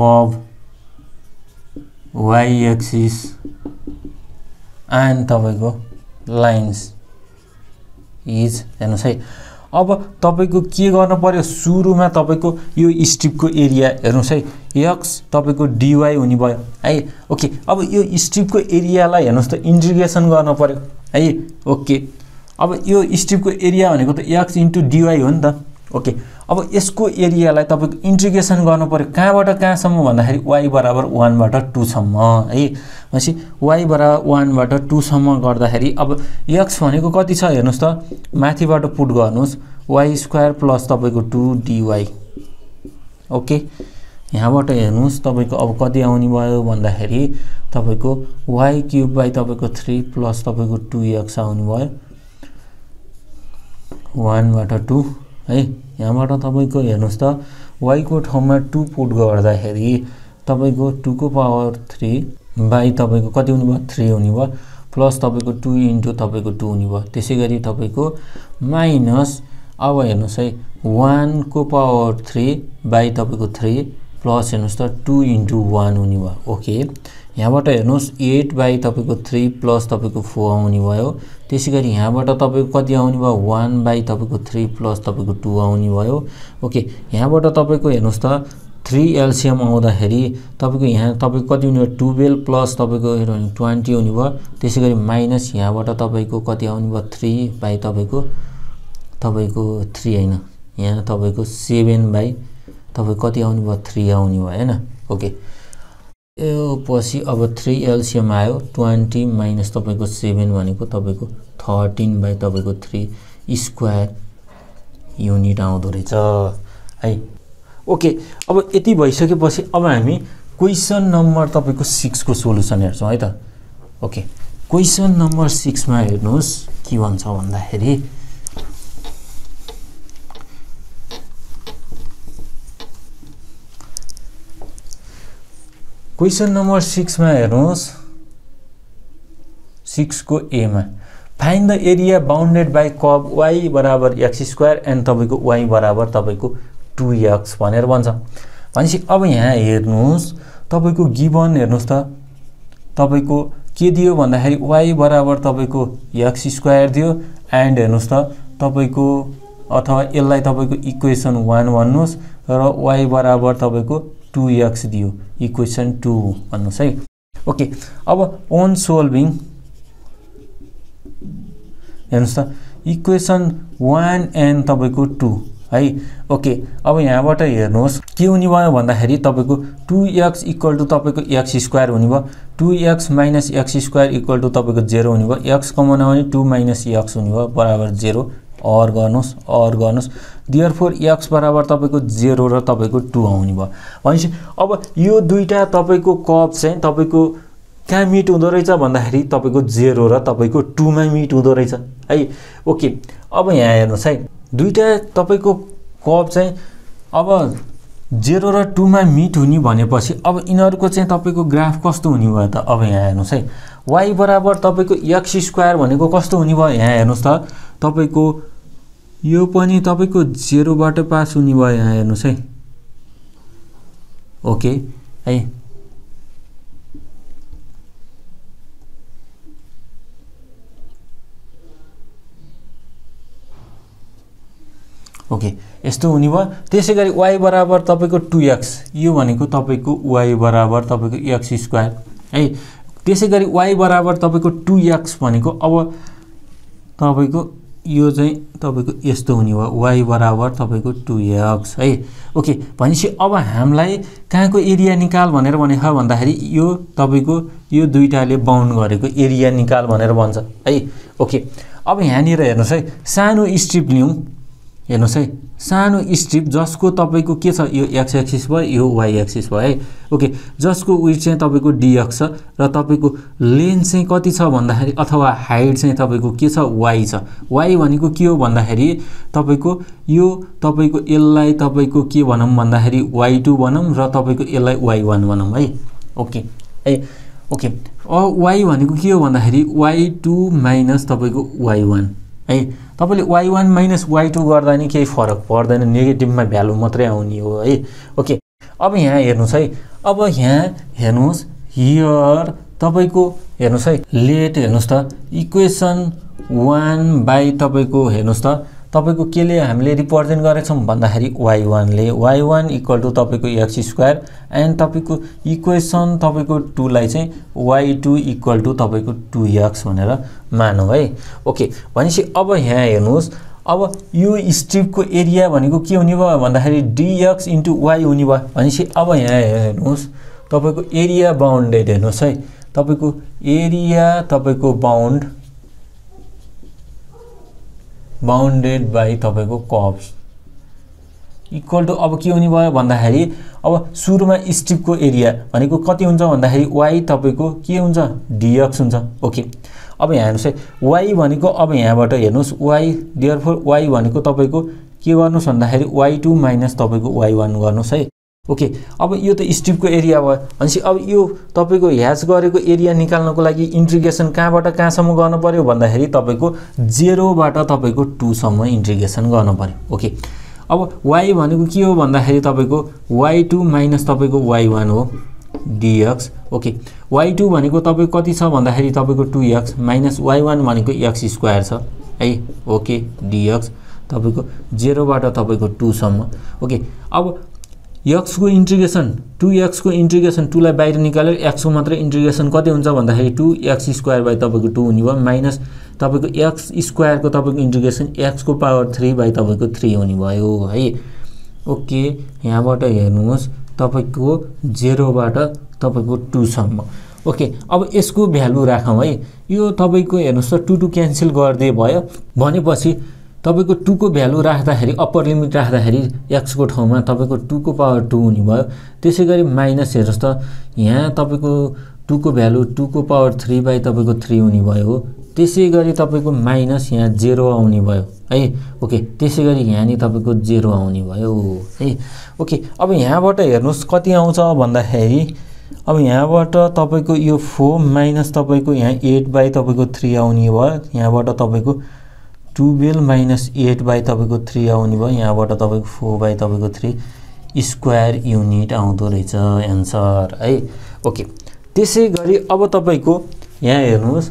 curve y axis and तपाईँको लाइन्स इज हेर्नुहोस् है? अब तपाईँको के गर्नु पऱ्यो सुरुमा तपाईँको यो स्ट्रिपको एरिया हेर्नुहोस् है। यक्स तपाईँको डिवाई हुने भयो। है ओके। अब यो स्ट्रिपको एरियालाई हेर्नुहोस् त इन्टिग्रेसन गर्नु पऱ्यो है ओके। अब यो स्ट्रिपको एरिया भनेको त एक्स इन्टु डिवाई हो नि त। ओके। अब यसको एरियालाई तपाईँको इन्टिग्रेसन गर्नु पऱ्यो कहाँबाट कहाँसम्म भन्दाखेरि वाइ बराबर वानबाट टूसम्म है? भनेपछि वाइ बराबर वानबाट टूसम्म गर्दाखेरि अब एक्स भनेको कति छ हेर्नुहोस् त। माथिबाट पुट गर्नुहोस्। वाइ स्क्वायर प्लस तपाईँको टु डिवाई ओके। यहाँबाट हेर्नुहोस् तपाईँको अब कति आउने भयो भन्दाखेरि तपाईँको वाइ क्युब बाई तपाईँको थ्री प्लस तपाईँको टु एक्स आउने भयो। वानबाट टू है? यहाँबाट तपाईँको हेर्नुहोस् त वाइको ठाउँमा टु पुट गर्दाखेरि तपाईँको टुको पावर थ्री बाई तपाईँको कति हुने भयो? थ्री हुने भयो प्लस तपाईँको टु इन्टु तपाईँको टु हुने भयो। त्यसै गरी तपाईँको माइनस अब हेर्नुहोस् है वानको पावर थ्री बाई तपाईँको थ्री प्लस हेर्नुहोस् त टु इन्टु वान हुने भयो। ओके यहाँबाट हेर्नुहोस् एट बाई तपाईँको थ्री प्लस तपाईँको फोर आउने भयो। त्यसै गरी यहाँबाट तपाईँको कति आउने भयो? वान बाई तपाईँको थ्री प्लस तपाईँको टू आउने भयो। ओके यहाँबाट तपाईँको हेर्नुहोस् त थ्री एलसिएम आउँदाखेरि तपाईँको यहाँ तपाईँको कति हुने भयो? टुवेल्भ प्लस तपाईँको ट्वेन्टी हुने भयो। त्यसै गरी माइनस यहाँबाट तपाईँको कति आउने भयो? थ्री बाई तपाईँको तपाईँको थ्री होइन। यहाँ तपाईँको सेभेन बाई तपाईँ कति आउने भयो? थ्री आउने भयो होइन? ओके यो पछि अब थ्री एलसिएम आयो ट्वेन्टी माइनस तपाईँको सेभेन भनेको तपाईँको थर्टिन बाई तपाईँको थ्री स्क्वायर युनिट आउँदो रहेछ। है। ओके अब यति भइसकेपछि अब हामी क्वेसन नम्बर तपाईँको सिक्सको सोल्युसन हेर्छौँ है त। ओके क्वेसन नम्बर सिक्समा हेर्नुहोस् के भन्छ भन्दाखेरि क्वेसन नम्बर सिक्समा हेर्नुहोस्। सिक्सको एमा find the area bounded by curve y बराबर एक्स स्क्वायर एन्ड तपाईँको वाइ बराबर तपाईँको टु एक्स भनेर भन्छ। भनेपछि अब यहाँ हेर्नुहोस् तपाईँको गिभन हेर्नुहोस् त तपाईँको के दियो भन्दाखेरि वाइ बराबर तपाईँको एक्स स्क्वायर दियो एन्ड हेर्नुहोस् त तपाईँको अथवा यसलाई तपाईँको इक्वेसन वान भन्नुहोस् र वाइ बराबर तपाईँको टु एक्स दियो। इक्वेसन टू भन्नुहोस् है। ओके अब ओन सोल्भिङ हेर्नुहोस् त इक्वेसन वान एन्ड तपाईँको टू है। ओके अब यहाँबाट हेर्नुहोस् के हुने भयो भन्दाखेरि तपाईँको टु एक्स इक्वल टु तपाईँको एक्स स्क्वायर हुने भयो। Two x minus x square equal to तपाईँको जेरो हुने भयो। एक्स कमाउन भने टु माइनस एक्स हुने भयो बराबर जेरो। अर गर्नुहोस् अर गर्नुहोस्। डियर फोर एक्स बराबर तपाईँको जेरो र तपाईँको टू आउने भयो। भनेपछि अब यो दुईवटा तपाईँको कप चाहिँ तपाईँको कहाँ मिट हुँदो रहेछ भन्दाखेरि तपाईँको जेरो र तपाईँको टूमा मिट हुँदो रहेछ। है ओके अब यहाँ हेर्नुहोस् है। दुईवटा तपाईँको कप चाहिँ अब जेरो र टूमा मिट हुने भनेपछि अब यिनीहरूको चाहिँ तपाईँको ग्राफ कस्तो हुने भयो त? अब यहाँ हेर्नुहोस् है। वाइ बराबर तपाईँको एक्स स्क्वायर भनेको कस्तो हुने भयो? यहाँ हेर्नुहोस् त। तपाईँको यो पनि तपाईँको जेरोबाट पास हुने भयो यहाँ हेर्नुहोस् है। ओके है। ओके यस्तो हुने भयो। त्यसै गरी वाइ बराबर तपाईँको टु एक्स यो भनेको तपाईँको वाइ बराबर तपाईँको एक्स स्क्वायर है। त्यसै गरी वाइ बराबर तपाईँको टु एक्स भनेको अब तपाईँको यो चाहिँ तपाईँको यस्तो हुने भयो। वाइ बराबर तपाईँको टु एक्स है। ओके भनेपछि अब हामीलाई कहाँको एरिया निकाल भनेर भनेको भन्दाखेरि यो तपाईँको यो दुइटाले बााउन्ड गरेको एरिया निकाल भनेर भन्छ है। ओके अब यहाँनिर हेर्नुहोस् है सानो स्ट्रिप लिउँ। हेर्नुहोस् है सानो स्ट्रिप जसको तपाईँको के छ यो एक्स एक्सिस भयो यो वाइ एक्सिस भयो है? ओके जसको उयो चाहिँ तपाईँको डिएक्स छ र तपाईँको लेन्थ चाहिँ कति छ भन्दाखेरि अथवा हाइट चाहिँ तपाईँको के छ वाइ छ। वाइ भनेको के हो भन्दाखेरि तपाईँको यो तपाईँको यसलाई तपाईँको के भनौँ भन्दाखेरि वाइ टू भनौँ र तपाईँको यसलाई वाइ वान भनौँ है? ओके है? ओके वाइ भनेको के हो भन्दाखेरि वाइ टू माइनस तपाईँको वाइ वान है? तपाईँले y one minus y two गर्दा नि केही फरक पर्दैन नेगेटिभमा भ्यालु मात्रै आउने हो है? ओके अब यहाँ हेर्नुहोस् है? अब यहाँ हेर्नुहोस् हियर तपाईँको हेर्नुहोस् है? लेट हेर्नुहोस् त इक्वेसन वान बाई तपाईँको हेर्नुहोस् त तपाईँको केले हामीले रिप्रेजेन्ट गरेछौँ? भन्दाखेरि वाइ वानले वाइ वान इक्वल टु तपाईँको एक्स स्क्वायर एन्ड तपाईँको इक्वेसन तपाईँको टूलाई चाहिँ वाइ टू इक्वल टु तपाईँको टु एक्स भनेर मानौँ है। ओके भनेपछि अब यहाँ हेर्नुहोस्। अब यो स्ट्रिपको एरिया भनेको के हुने भयो? भन्दाखेरि डिएक्स इन्टु वाइ हुने भयो। भनेपछि अब यहाँ हेर्नुहोस्। तपाईँको एरिया बााउन्डेड हेर्नुहोस् है। तपाईँको एरिया तपाईँको बााउन्ड बााउन्डेड बाई तपाईँको कप्स इक्वल टु अब के हुने भयो भन्दाखेरि अब सुरुमा स्ट्रिपको एरिया भनेको कति हुन्छ भन्दाखेरि वाइ तपाईँको के हुन्छ? डिएक्स हुन्छ। ओके अब यहाँ हेर्नुहोस् है वाइ भनेको अब यहाँबाट हेर्नुहोस् वाइ डियर फोर वाइ भनेको तपाईँको के गर्नुहोस् भन्दाखेरि वाइ टू माइनस तपाईँको वाइ वान गर्नुहोस् है। ओके अब यो त स्ट्रिपको एरिया भयो। भनेपछि अब यो तपाईँको ह्याच गरेको एरिया निकाल्नको लागि इन्ट्रिगेसन कहाँबाट कहाँसम्म गर्नु पऱ्यो भन्दाखेरि तपाईँको जेरोबाट तपाईँको टूसम्म इन्ट्रिगेसन गर्नु पऱ्यो ओके अब वाइ भनेको के हो भन्दाखेरि तपाईँको वाइ टू माइनस तपाईँको वाइ वान हो डिएक्स। ओके वाइ टू भनेको तपाईँको कति छ भन्दाखेरि तपाईँको two x minus y one भनेको एक्स स्क्वायर छ। है ओके डिएक्स। तपाईँको जेरोबाट तपाईँको टूसम्म। ओके अब एक्सको इन्ट्रिगेसन टु एक्सको इन्ट्रिगेसन टूलाई बाहिर निकालेर एक्सको मात्रै इन्ट्रिगेसन कति हुन्छ भन्दाखेरि टु एक्स स्क्वायर बाई तपाईँको टू हुने भयो माइनस तपाईँको एक्स स्क्वायरको तपाईँको इन्ट्रिगेसन एक्सको पावर थ्री बाई तपाईँको थ्री हुने भयो है? ओके यहाँबाट हेर्नुहोस् तपाईँको जेरोबाट तपाईँको टूसम्म ओके अब यसको भ्यालु राखौँ है? यो तपाईँको हेर्नुहोस् त टु टू क्यान्सल गरिदिए भयो। भनेपछि तपाईँको टूको भ्यालु राख्दाखेरि अप्पर लिमिट राख्दाखेरि एक्सको ठाउँमा तपाईँको टूको पावर टू हुने भयो। त्यसै गरी माइनस हेर्नुहोस् त यहाँ तपाईँको टूको भ्यालु टूको पावर थ्री बाई तपाईँको थ्री हुने भयो। हो त्यसै गरी तपाईँको माइनस यहाँ जेरो आउने भयो है? ओके त्यसै गरी यहाँ नि तपाईँको जेरो आउने भयो है? ओके अब यहाँबाट हेर्नुहोस् कति आउँछ भन्दाखेरि अब यहाँबाट तपाईँको यो फोर माइनस तपाईँको यहाँ एट बाई तपाईँको थ्री आउने भयो। यहाँबाट तपाईँको टुवेल्भ माइनस एट बाई तपाईँको थ्री आउने भयो। यहाँबाट तपाईँको फोर बाई तपाईँको थ्री स्क्वायर युनिट आउँदो रहेछ एन्सर है? ओके। त्यसै गरी अब तपाईँको यहाँ हेर्नुहोस्।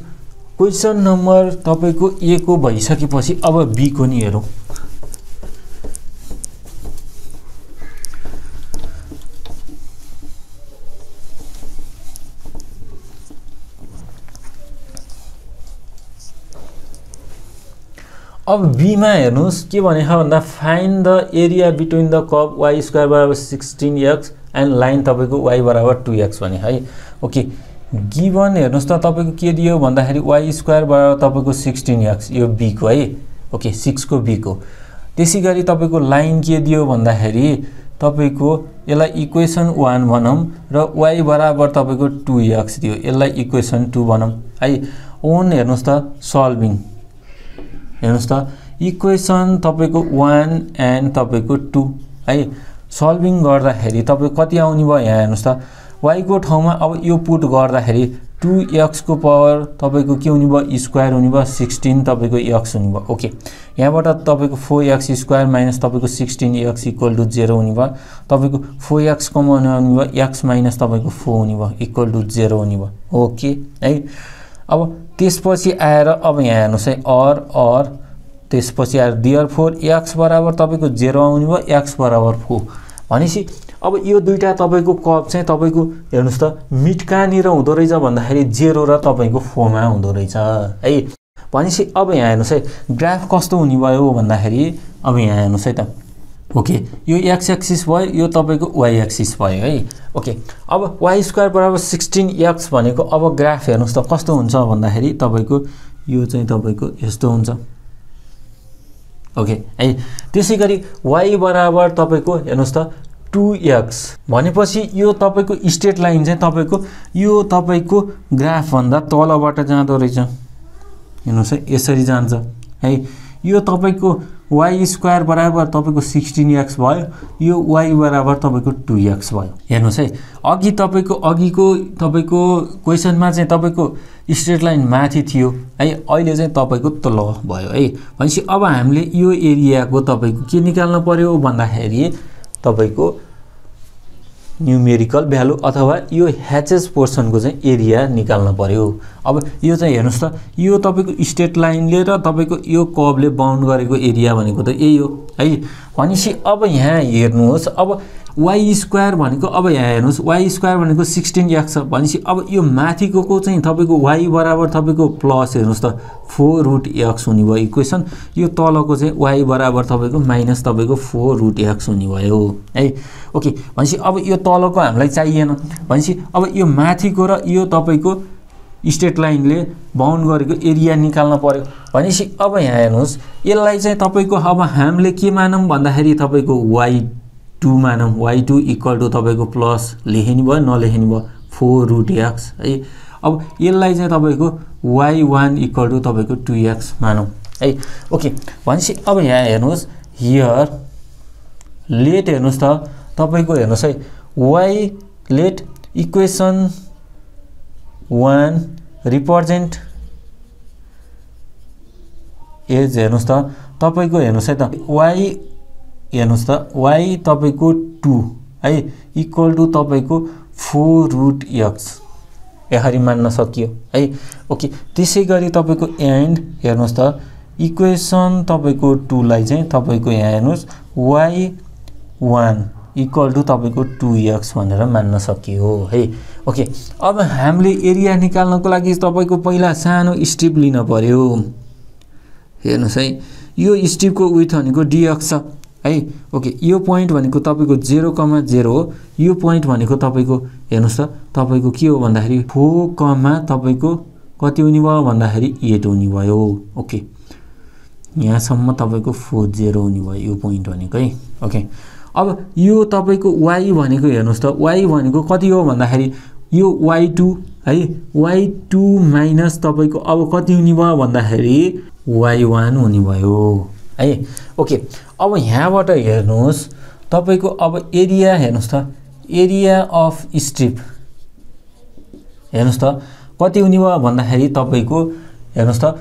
क्वेसन नम्बर तपाईँको ए को भइसकेपछि अब बीको नि हेरौँ। अब बीमा हेर्नुहोस् के भने भन्दा find the area between the curve y square बराबर सिक्सटिन एक्स एन्ड लाइन तपाईँको वाइ बराबर टु एक्स भने है? ओके गिभन हेर्नुहोस् त तपाईँको के दियो भन्दाखेरि वाइ स्क्वायर बराबर तपाईँको सिक्सटिन एक्स यो बीको है? ओके सिक्सको बीको त्यसै गरी तपाईँको लाइन के दियो भन्दाखेरि तपाईँको यसलाई इक्वेसन वान भनौँ र वाइ बराबर तपाईँको टु एक्स दियो। यसलाई इक्वेसन टू भनौँ। है? ओन हेर्नुहोस् त सल्भिङ हेर्नुहोस् त इक्वेसन तपाईँको वान एन्ड तपाईँको टू है? सल्भिङ गर्दाखेरि तपाईँ कति आउने भयो यहाँ हेर्नुहोस् त। वाइको ठाउँमा अब यो पुट गर्दाखेरि टु एक्सको पावर तपाईँको के हुने भयो? स्क्वायर हुने भयो। सिक्सटिन तपाईँको एक्स हुने भयो। ओके यहाँबाट तपाईँको फोर एक्स स्क्वायर माइनस तपाईँको sixteen x equal to zero हुने भयो। तपाईँको फोर एक्स कमाउनु आउने भयो। एक्स माइनस तपाईँको फोर हुने भयो। इक्वल टु जेरो हुने भयो। ओके है? अब त्यसपछि आएर अब यहाँ हेर्नुहोस् है अर अर त्यसपछि आएर डियर फोर एक्स बराबर तपाईँको जेरो आउने भयो एक्स बराबर फोर। भनेपछि अब यो दुइटा तपाईँको कप चाहिँ तपाईँको हेर्नुहोस् त मिट कहाँनिर हुँदो रहेछ भन्दाखेरि जेरो र तपाईँको फोरमा हुँदो रहेछ है। भनेपछि अब यहाँ हेर्नुहोस् है ग्राफ कस्तो हुने भयो भन्दाखेरि अब यहाँ हेर्नुहोस् है त। ओके यो एक्स एक्सिस भयो यो तपाईँको वाइ एक्सिस भयो है। ओके अब वाइ स्क्वायर बराबर सिक्सटिन एक्स भनेको अब ग्राफ हेर्नुहोस् त कस्तो हुन्छ भन्दाखेरि तपाईँको यो चाहिँ तपाईँको यस्तो हुन्छ। ओके है त्यसै गरी वाइ बराबर तपाईँको हेर्नुहोस् त टु एक्स भनेपछि यो तपाईँको स्टेट लाइन चाहिँ तपाईँको यो तपाईँको ग्राफभन्दा तलबाट जाँदो रहेछ। हेर्नुहोस् है यसरी जान्छ है। यो तपाईँको वाइ स्क्वायर बराबर तपाईँको सिक्सटिन एक्स भयो यो वाइ बराबर तपाईँको टु एक्स भयो। हेर्नुहोस् है अघि तपाईँको अघिको तपाईँको क्वेसनमा चाहिँ तपाईँको स्ट्रेट लाइन माथि थियो है अहिले चाहिँ तपाईँको तल भयो है। भनेपछि अब हामीले यो एरियाको तपाईँको के निकाल्नु पऱ्यो भन्दाखेरि तपाईँको न्युमेरिकल भ्यालु अथवा यो ह्याचेस पोर्सनको चाहिँ एरिया निकाल्न पऱ्यो अब यो चाहिँ हेर्नुहोस् त यो तपाईँको स्टेट लाइनले र तपाईँको यो कबले बााउन्ड गरेको एरिया भनेको त यही हो है? भनेपछि अब यहाँ हेर्नुहोस् अब वाइ स्क्वायर भनेको अब यहाँ हेर्नुहोस् वाइ स्क्वायर भनेको सिक्सटिन एक्स छ। भनेपछि अब यो माथिको चाहिँ तपाईँको वाइ बराबर तपाईँको प्लस हेर्नुहोस् त फोर रुट एक्स हुने भयो इक्वेसन यो तलको चाहिँ वाइ बराबर तपाईँको माइनस तपाईँको फोर रुट एक्स हुने भयो है? ओके भनेपछि अब यो तलको हामीलाई चाहिएन। भनेपछि अब यो माथिको र यो तपाईँको स्टेट लाइनले बााउन्ड गरेको एरिया निकाल्न पऱ्यो भनेपछि अब यहाँ हेर्नुहोस् यसलाई चाहिँ तपाईँको अब हामीले के मानौँ भन्दाखेरि तपाईँको वाइ टू मानौँ वाइ टू इक्वल टु तपाईँको प्लस लेखिने भयो नलेखिने भयो फोर रुट एक्स है। अब यसलाई चाहिँ तपाईँको वाइ वान इक्वल टु तपाईँको टु एक्स मानौँ है। ओके भनेपछि अब यहाँ हेर्नुहोस् हियर लेट हेर्नुहोस् त तपाईँको हेर्नुहोस् है y let equation one represent as हेर्नुहोस् त तपाईँको हेर्नुहोस् है त वाइ हेर्नुहोस् त वाइ तपाईँको टु है इक्वल टु तपाईँको फोर रुट एक्स यसरी मान्न सकियो है। ओके त्यसै गरी तपाईँको एन्ड हेर्नुहोस् त इक्वेसन तपाईँको टूलाई चाहिँ तपाईँको यहाँ हेर्नुहोस् वाइ वान इक्वल टु तपाईँको टु एक्स भनेर मान्न सकियो है। ओके अब हामीले एरिया निकाल्नको लागि तपाईँको पहिला सानो स्ट्रिप लिन पऱ्यो हेर्नुहोस् है यो स्ट्रिपको विथ भनेको डिएक्स छ। है? ओके यो पोइन्ट भनेको तपाईँको जेरो कमा जेरो हो। यो पोइन्ट भनेको तपाईँको हेर्नुहोस् त तपाईँको के हो भन्दाखेरि फोर कमा तपाईँको कति हुने भयो भन्दाखेरि एट हुने भयो। ओके यहाँसम्म तपाईँको फोर जेरो हुने भयो यो पोइन्ट भनेको है? ओके अब यो तपाईँको वाइ भनेको हेर्नुहोस् त वाइ भनेको कति हो भन्दाखेरि यो वाइ टू है? वाइ टू माइनस तपाईँको अब कति हुने भयो भन्दाखेरि वाइ वान हुने भयो है? ओके अब यहाँबाट हेर्नुहोस् तपाईँको अब एरिया हेर्नुहोस् त एरिया अफ स्ट्रिप हेर्नुहोस् त कति हुने भयो भन्दाखेरि तपाईँको हेर्नुहोस् त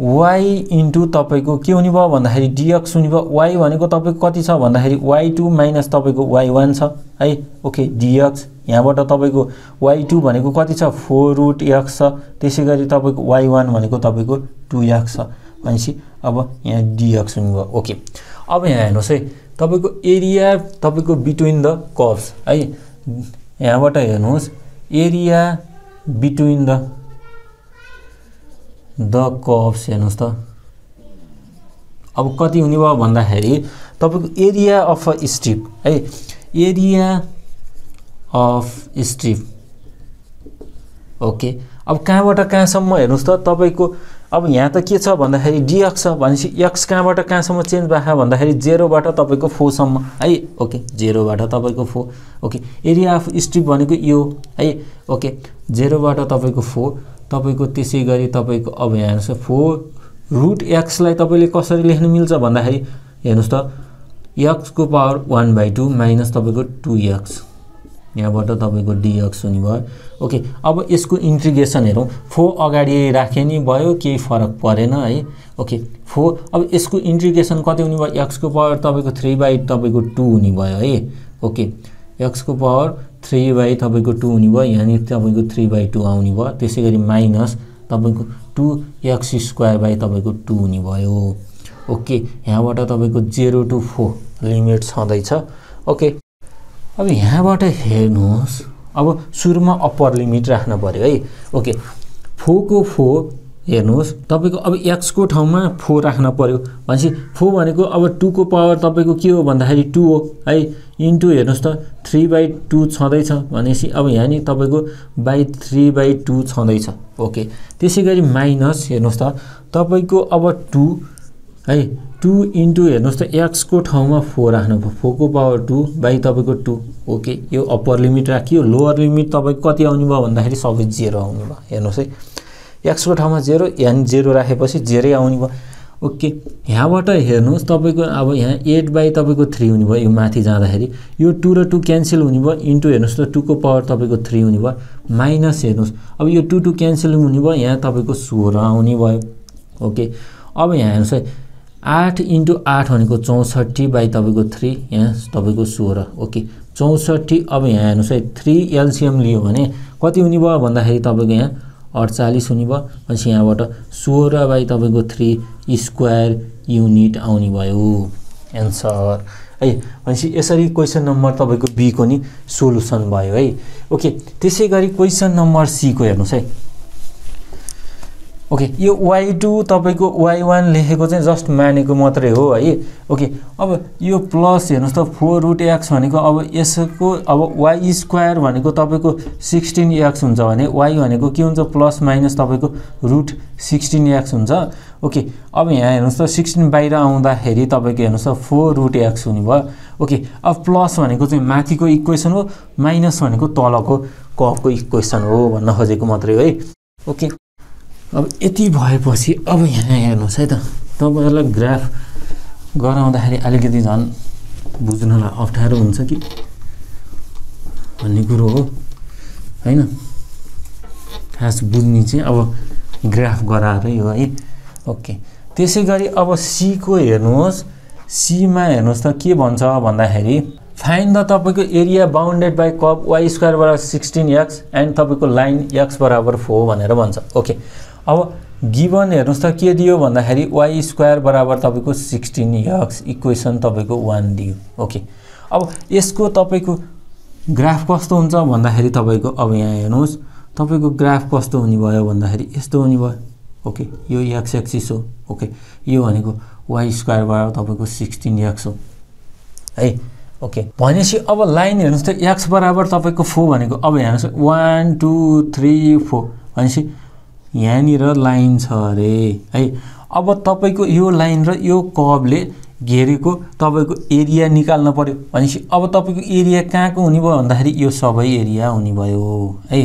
वाइ इन्टु तपाईँको के हुने भयो भन्दाखेरि डिएक्स हुने भयो वाइ भनेको तपाईँको कति छ भन्दाखेरि वाइ टू माइनस तपाईँको वाइ वान छ है? ओके डिएक्स यहाँबाट तपाईँको वाइ टू भनेको कति छ? फोर रुट एक्स छ त्यसै गरी तपाईँको वाइ वान भनेको तपाईँको टु एक्स छ। भनेपछि अब यहाँ डिएक्स हुने भयो ओके अब यहाँ हेर्नुहोस् है तपाईँको एरिया तपाईँको बिट्विन द कर्भ्स है। यहाँबाट हेर्नुहोस् area between the the curves हेर्नुहोस् त। अब कति हुने भयो भन्दाखेरि तपाईँको एरिया अफ अ स्ट्रिप है। एरिया अफ स्ट्रिप ओके अब कहाँबाट कहाँसम्म हेर्नुहोस् त तपाईँको अब यहाँ त के छ भन्दाखेरि डिएक्स छ भनेपछि एक्स कहाँबाट कहाँसम्म चेन्ज भएको भन्दाखेरि जेरोबाट तपाईँको फोसम्म है? ओके जेरोबाट तपाईँको four okay area of strip भनेको यो है? ओके जेरोबाट तपाईँको फो तपाईँको त्यसै गरी तपाईँको अब यहाँ हेर्नुहोस् फोर रुट एक्सलाई तपाईँले कसरी लेख्नु मिल्छ भन्दाखेरि हेर्नुहोस् त एक्सको power one by two minus तपाईँको टु एक्स यहाँबाट तपाईँको डिएक्स हुने भयो। ओके अब यसको इन्ट्रिग्रेसन हेरौँ। फो अगाडि राखे नि भयो केही फरक परेन है। ओके फो अब यसको इन्ट्रिग्रेसन कति हुने भयो? एक्सको पावर तपाईँको थ्री बाई तपाईँको टू हुने भयो है। ओके एक्सको पावर थ्री बाई तपाईँको टू हुने भयो। यहाँनिर तपाईँको थ्री बाई टू आउने भयो। त्यसै गरी माइनस तपाईँको टु एक्स स्क्वायर बाई तपाईँको टू हुने भयो। ओके यहाँबाट तपाईँको जेरो टु फोर लिमिट छँदैछ। ओके अब यहाँबाट हेर्नुहोस् अब सुरुमा अप्पर लिमिट राख्न पऱ्यो है। ओके फोको फो हेर्नुहोस् तपाईँको अब एक्सको ठाउँमा फो राख्न पऱ्यो। भनेपछि फो भनेको अब टूको पावर तपाईँको के हो भन्दाखेरि टू हो है। इन्टु हेर्नुहोस् त थ्री बाई टू छँदैछ। भनेपछि अब यहाँ नि तपाईँको बाई थ्री बाई टू छँदैछ। ओके त्यसै गरी माइनस हेर्नुहोस् त तपाईँको अब टू है। टु इन्टु हेर्नुहोस् त एक्सको ठाउँमा फोर राख्नु भयो। फोरको पावर टू बाई तपाईँको टू। ओके यो अप्पर लिमिट राखियो। लोवर लिमिट तपाईँको कति आउने भयो भन्दाखेरि सबै जेरो आउने भयो। हेर्नुहोस् है। एक्सको ठाउँमा जेरो यहाँ जेरो राखेपछि जेरै आउने भयो। ओके यहाँबाट हेर्नुहोस् तपाईँको अब यहाँ एट बाई तपाईँको थ्री हुने भयो। यो माथि जाँदाखेरि यो टू र टू क्यान्सल हुने भयो। इन्टु हेर्नुहोस् त टूको पावर तपाईँको थ्री हुने भयो। माइनस हेर्नुहोस् अब यो टू टू क्यान्सल हुने भयो। यहाँ तपाईँको सोह्र आउने भयो। ओके अब यहाँ हेर्नुहोस् है। आठ इन्टु आठ भनेको चौसठी बाई तपाईँको थ्री यहाँ तपाईँको सोह्र। ओके। चौसठी अब यहाँ हेर्नुहोस् है थ्री एलसिएम लियो भने कति हुने भयो भन्दाखेरि तपाईँको यहाँ अडचालिस हुने भयो। भनेपछि यहाँबाट सोह्र बाई तपाईँको थ्री स्क्वायर युनिट आउने भयो। एन्सर। है भनेपछि यसरी क्वेसन नम्बर तपाईँको बीको नि सोल्युसन भयो है। ओके त्यसै गरी क्वेसन नम्बर सीको हेर्नुहोस् है। ओके यो वाइ टू तपाईँको वाइ वान लेखेको चाहिँ जस्ट मानेको मात्रै हो है। ओके अब यो प्लस हेर्नुहोस् त फोर रुट एक्स भनेको अब यसको अब वाइ स्क्वायर भनेको तपाईँको सिक्सटिन एक्स हुन्छ भने वाइ भनेको के हुन्छ? प्लस माइनस तपाईँको रुट सिक्सटिन एक्स हुन्छ। ओके अब यहाँ हेर्नुहोस् त सिक्सटिन बाहिर आउँदाखेरि तपाईँको हेर्नुहोस् त फोर रुट एक्स हुने भयो। ओके अब प्लस भनेको चाहिँ माथिको इक्वेसन हो माइनस भनेको तलको कको इक्वेसन हो भन्न खोजेको मात्रै हो है। ओके अब यति भएपछि अब यहाँ हेर्नुहोस् है त। तपाईँहरूलाई ग्राफ गराउँदाखेरि अलिकति झन् बुझ्नलाई अप्ठ्यारो हुन्छ कि? भन्ने कुरो हो। होइन? खास बुझ्ने चाहिँ अब ग्राफ गराएरै हो है। ओके। त्यसै गरी अब सीको हेर्नुहोस्। सीमा हेर्नुहोस् त के भन्छ भन्दाखेरि फाइन द तपाईँको area bounded by curve y square बराबर सिक्सटिन एक्स एन्ड तपाईँको लाइन एक्स बराबर फोर भनेर भन्छ। ओके। अब गिभन हेर्नुहोस् त के दियो भन्दाखेरि वाइ स्क्वायर बराबर तपाईँको सिक्सटिन यक्स इक्वेसन तपाईँको वान दियो। ओके अब यसको तपाईँको ग्राफ कस्तो हुन्छ भन्दाखेरि तपाईँको अब यहाँ हेर्नुहोस् तपाईँको ग्राफ कस्तो हुने भयो भन्दाखेरि यस्तो हुने भयो। ओके यो एक्स एक्सिस हो। ओके यो भनेको वाइ स्क्वायर बराबर तपाईँको सिक्सटिन एक्स हो। है? ओके भनेपछि अब लाइन हेर्नुहोस् त एक्स बराबर तपाईँको फोर भनेको अब हेर्नुहोस् वान टू थ्री फोर भनेपछि यहाँनिर लाइन छ अरे। है अब तपाईँको यो लाइन र यो कबले घेरेको तपाईँको एरिया निकाल्न पऱ्यो भनेपछि अब तपाईँको एरिया कहाँको हुने भयो भन्दाखेरि यो सबै एरिया हुने भयो है।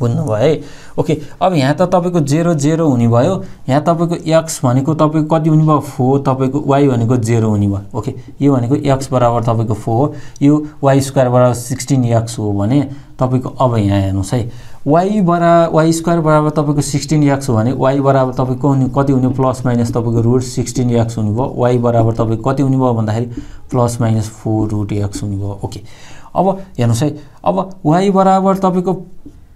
बुझ्नुभयो है। ओके अब यहाँ त तपाईँको जेरो जेरो हुने भयो यहाँ तपाईँको एक्स भनेको तपाईँको कति हुने भयो फोर। तपाईँको वाइ भनेको जेरो हुने भयो ओके यो भनेको एक्स बराबर तपाईँको फोर। यो वाइ स्क्वायर बराबर सिक्सटिन एक्स हो भने तपाईँको अब यहाँ हेर्नुहोस् है। वाइ बरा वाइ स्क्वायर बराबर तपाईँको सिक्सटिन एक्स हो भने वाइ बराबर तपाईँको हुने कति हुने प्लस माइनस तपाईँको रुट सिक्सटिन एक्स हुने भयो। वाइ बराबर तपाईँको कति हुने भयो भन्दाखेरि plus minus four root x हुने भयो। ओके अब हेर्नुहोस् है। अब वाइ बराबर तपाईँको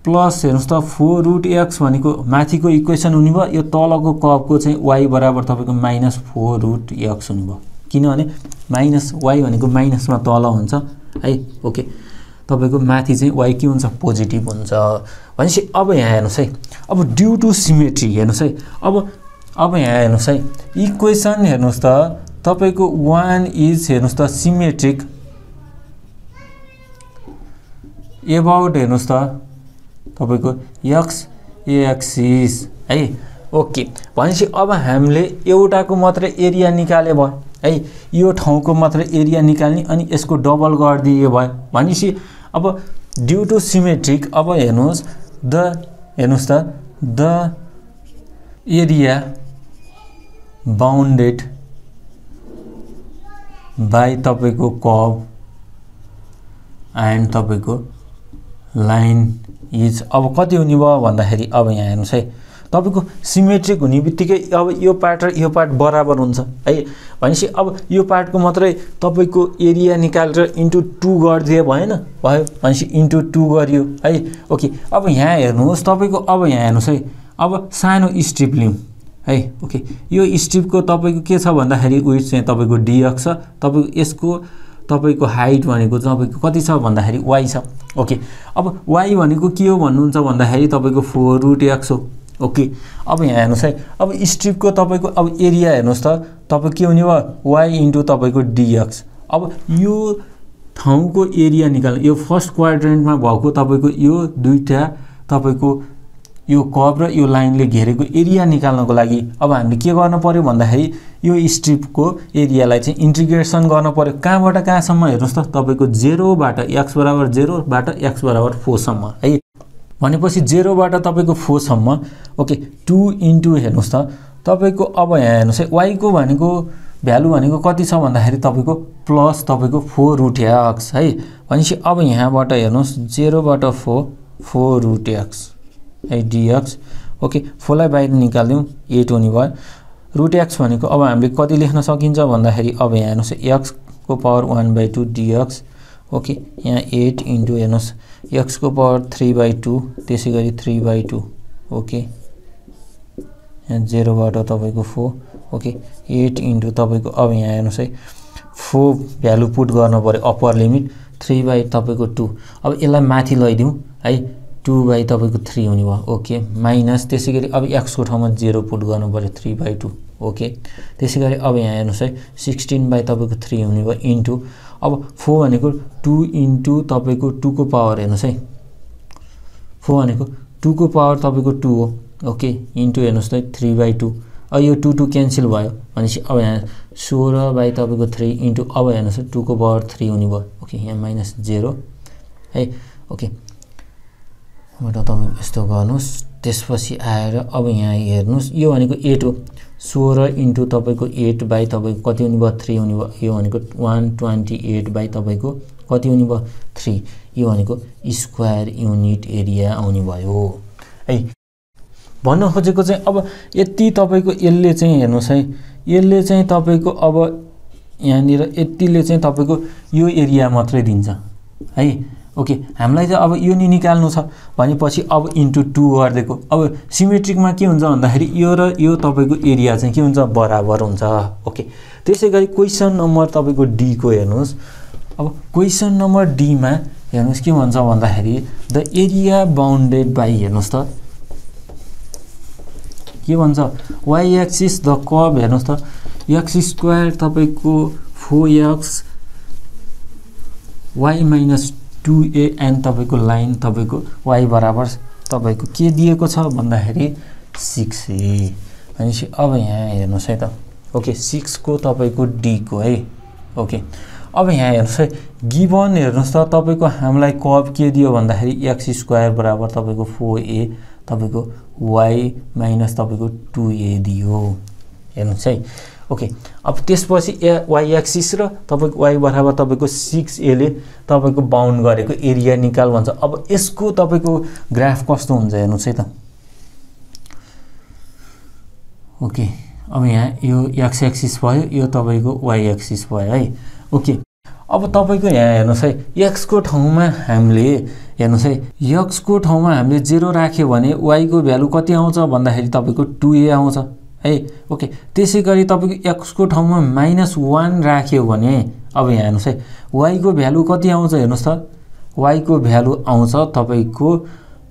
प्लस हेर्नुहोस् त फोर रुट एक्स भनेको माथिको इक्वेसन हुने भयो। यो तलको कपको चाहिँ वाइ बराबर तपाईँको माइनस फोर रुट एक्स हुने भयो। किनभने माइनस वाइ भनेको माइनसमा तल हुन्छ। है? ओके तपाईँको माथि चाहिँ वाइ के हुन्छ? पोजिटिभ हुन्छ। भनेपछि अब यहाँ हेर्नुहोस् है। अब ड्यु टु सिमेट्री हेर्नुहोस् है। अब अब यहाँ हेर्नुहोस् है। इक्वेसन हेर्नुहोस् त तपाईँको वान इज हेर्नुहोस् त सिमेट्रिक एबाउट हेर्नुहोस् त तपाईँको यक्स एक्सिस है। ओके भनेपछि अब हामीले एउटाको मात्रै एरिया निकाले भयो। है। यो ठाउँको मात्रै एरिया निकाल्ने अनि यसको डबल गरिदिए भयो। भनेपछि अब ड्यु टु सिमेट्रिक अब हेर्नुहोस् द हेर्नुहोस् त द एरिया बााउन्डेड बाई तपाईँको कब एन्ड तपाईँको लाइन इज अब कति हुने भयो भन्दाखेरि अब यहाँ हेर्नुहोस् है। तपाईँको सिमेट्रिक हुने बित्तिकै अब यो पार्ट र यो पार्ट बराबर हुन्छ। है? भनेपछि अब यो पार्टको मात्रै तपाईँको एरिया निकालेर इन्टु टू गरिदिए भएन? भयो। भनेपछि इन्टु टू गरियो। है? ओके अब यहाँ हेर्नुहोस् तपाईँको अब यहाँ हेर्नुहोस् है? अब सानो स्ट्रिप लिउँ है? ओके यो स्ट्रिपको तपाईँको के छ भन्दाखेरि उयो चाहिँ तपाईँको डिएक्स छ तपाईँको यसको तपाईँको हाइट भनेको तपाईँको कति छ भन्दाखेरि वाइ छ। ओके अब वाइ भनेको के हो भन्नुहुन्छ भन्दाखेरि तपाईँको फोर रुट एक्स हो। ओके। अब यहाँ हेर्नुहोस् है अब स्ट्रिपको तपाईँको अब एरिया हेर्नुहोस् त तपाईँ के हुने भयो? वाइ इन्टु तपाईँको डिएक्स अब यो ठाउँको एरिया निकाल्नु यो फर्स्ट क्वाड्रेन्टमा भएको तपाईँको यो दुईवटा तपाईँको यो कप र यो लाइनले घेरेको एरिया निकाल्नको लागि अब हामीले के गर्नु पऱ्यो भन्दाखेरि यो स्ट्रिपको एरियालाई चाहिँ इन्टिग्रेसन गर्नु पऱ्यो कहाँबाट कहाँसम्म हेर्नुहोस् त तपाईँको जेरोबाट एक्स बराबर जेरोबाट एक्स बराबर फोरसम्म है? भनेपछि जेरोबाट तपाईँको फोरसम्म ओके टु इन्टु हेर्नुहोस् त तपाईँको अब यहाँ हेर्नुहोस् है वाइको भनेको भ्यालु भनेको कति छ भन्दाखेरि तपाईँको प्लस तपाईँको फोर रुट एक्स है भनेपछि अब यहाँबाट हेर्नुहोस् जेरोबाट फोर फोर रुट एक्स है डिएक्स ओके फोरलाई बाहिर निकालिदिउँ एट हुने भयो। रुट एक्स भनेको अब हामीले कति लेख्न सकिन्छ भन्दाखेरि अब यहाँ हेर्नुहोस् एक्सको power one by two dx okay यहाँ एट इन्टु हेर्नुहोस् एक्सको पावर थ्री बाई टू त्यसै गरी थ्री बाई टू ओके। यहाँ जेरोबाट तपाईँको फोर ओके। एट इन्टु तपाईँको अब यहाँ हेर्नुहोस् है। फोर भ्यालु पुट गर्नु पऱ्यो अप्पर लिमिट थ्री बाई तपाईँको टू अब यसलाई माथि लैदिउँ है। टू बाई तपाईँको थ्री हुने भयो ओके। माइनस त्यसै गरी अब एक्सको ठाउँमा जेरो पुट गर्नु पऱ्यो थ्री बाई टू ओके। त्यसै गरी अब यहाँ हेर्नुहोस् है। सिक्सटिन बाई तपाईँको थ्री हुने भयो इन्टु अब फोर भनेको टू इन्टु तपाईँको टूको पावर हेर्नुहोस् है। फोर भनेको टूको पावर तपाईँको टू हो। ओके इन्टु हेर्नुहोस् त थ्री बाई टू। अब यो टू टू क्यान्सल भयो भनेपछि अब यहाँ सोह्र बाई तपाईँको थ्री इन्टु अब हेर्नुहोस् टूको पावर थ्री हुने भयो। ओके यहाँ माइनस जेरो। है ओके। तपाईँ यस्तो गर्नुहोस् त्यसपछि आएर अब यहाँ हेर्नुहोस् यो भनेको एट हो। सोह्र इन्टु तपाईँको एट बाई तपाईँको कति हुने भयो? थ्री हुने भयो। यो भनेको वान ट्वेन्टी एट बाई तपाईँको कति हुने भयो? थ्री। यो भनेको स्क्वायर युनिट एरिया आउने भयो। है भन्न खोजेको चाहिँ अब यति तपाईँको यसले चाहिँ हेर्नुहोस् है यसले चाहिँ तपाईँको अब यहाँनिर यतिले चाहिँ तपाईँको यो एरिया मात्रै दिन्छ। है ओके हामीलाई चाहिँ अब यो नि निकाल्नु छ। भनेपछि अब इन्टु टू गरिदिएको। अब सिमेट्रिकमा के हुन्छ भन्दाखेरि यो र यो तपाईँको एरिया चाहिँ के हुन्छ? बराबर हुन्छ। ओके त्यसै गरी क्वेसन नम्बर तपाईँको डीको हेर्नुहोस्। अब क्वेसन नम्बर डीमा हेर्नुहोस् के भन्छ भन्दाखेरि द एरिया बााउन्डेड बाई हेर्नुहोस् त। के भन्छ? वाइ एक्सिस द कब हेर्नुहोस् त। एक्स स्क्वायर तपाईँको four x y minus two and तपाईँको लाइन तपाईँको वाइ बराबर तपाईँको के दिएको छ भन्दाखेरि सिक्स ए। भनेपछि अब यहाँ हेर्नुहोस् है त। ओके सिक्सको तपाईँको डीको है। ओके अब यहाँ हेर्नुहोस् है। गिभन हेर्नुहोस् त तपाईँको हामीलाई कब के दियो भन्दाखेरि एक्स स्क्वायर बराबर तपाईँको फोर ए तपाईँको वाइ माइनस तपाईँको टु ए दियो। हेर्नुहोस् है। ओके। अब त्यसपछि ए वाइ एक्सिस र तपाईँको वाइ बराबर तपाईँको सिक्स एले तपाईँको बााउन्ड गरेको एरिया निकाल भन्छ। अब यसको तपाईँको ग्राफ कस्तो हुन्छ हेर्नुहोस् है त। ओके। अब यहाँ यो एक्स एक्सिस भयो यो तपाईँको वाइ एक्सिस भयो है। ओके। अब तपाईँको यहाँ हेर्नुहोस् है एक्सको ठाउँमा हामीले हेर्नुहोस् है यक्सको ठाउँमा हामीले जेरो राख्यो भने वाइको भ्यालु कति आउँछ भन्दाखेरि तपाईँको टु ए आउँछ। है? ओके त्यसै गरी तपाईँको एक्सको ठाउँमा माइनस वान राख्यो भने अब यहाँ हेर्नुहोस् है वाइको भ्यालु कति आउँछ हेर्नुहोस् त? वाइको भ्यालु आउँछ तपाईँको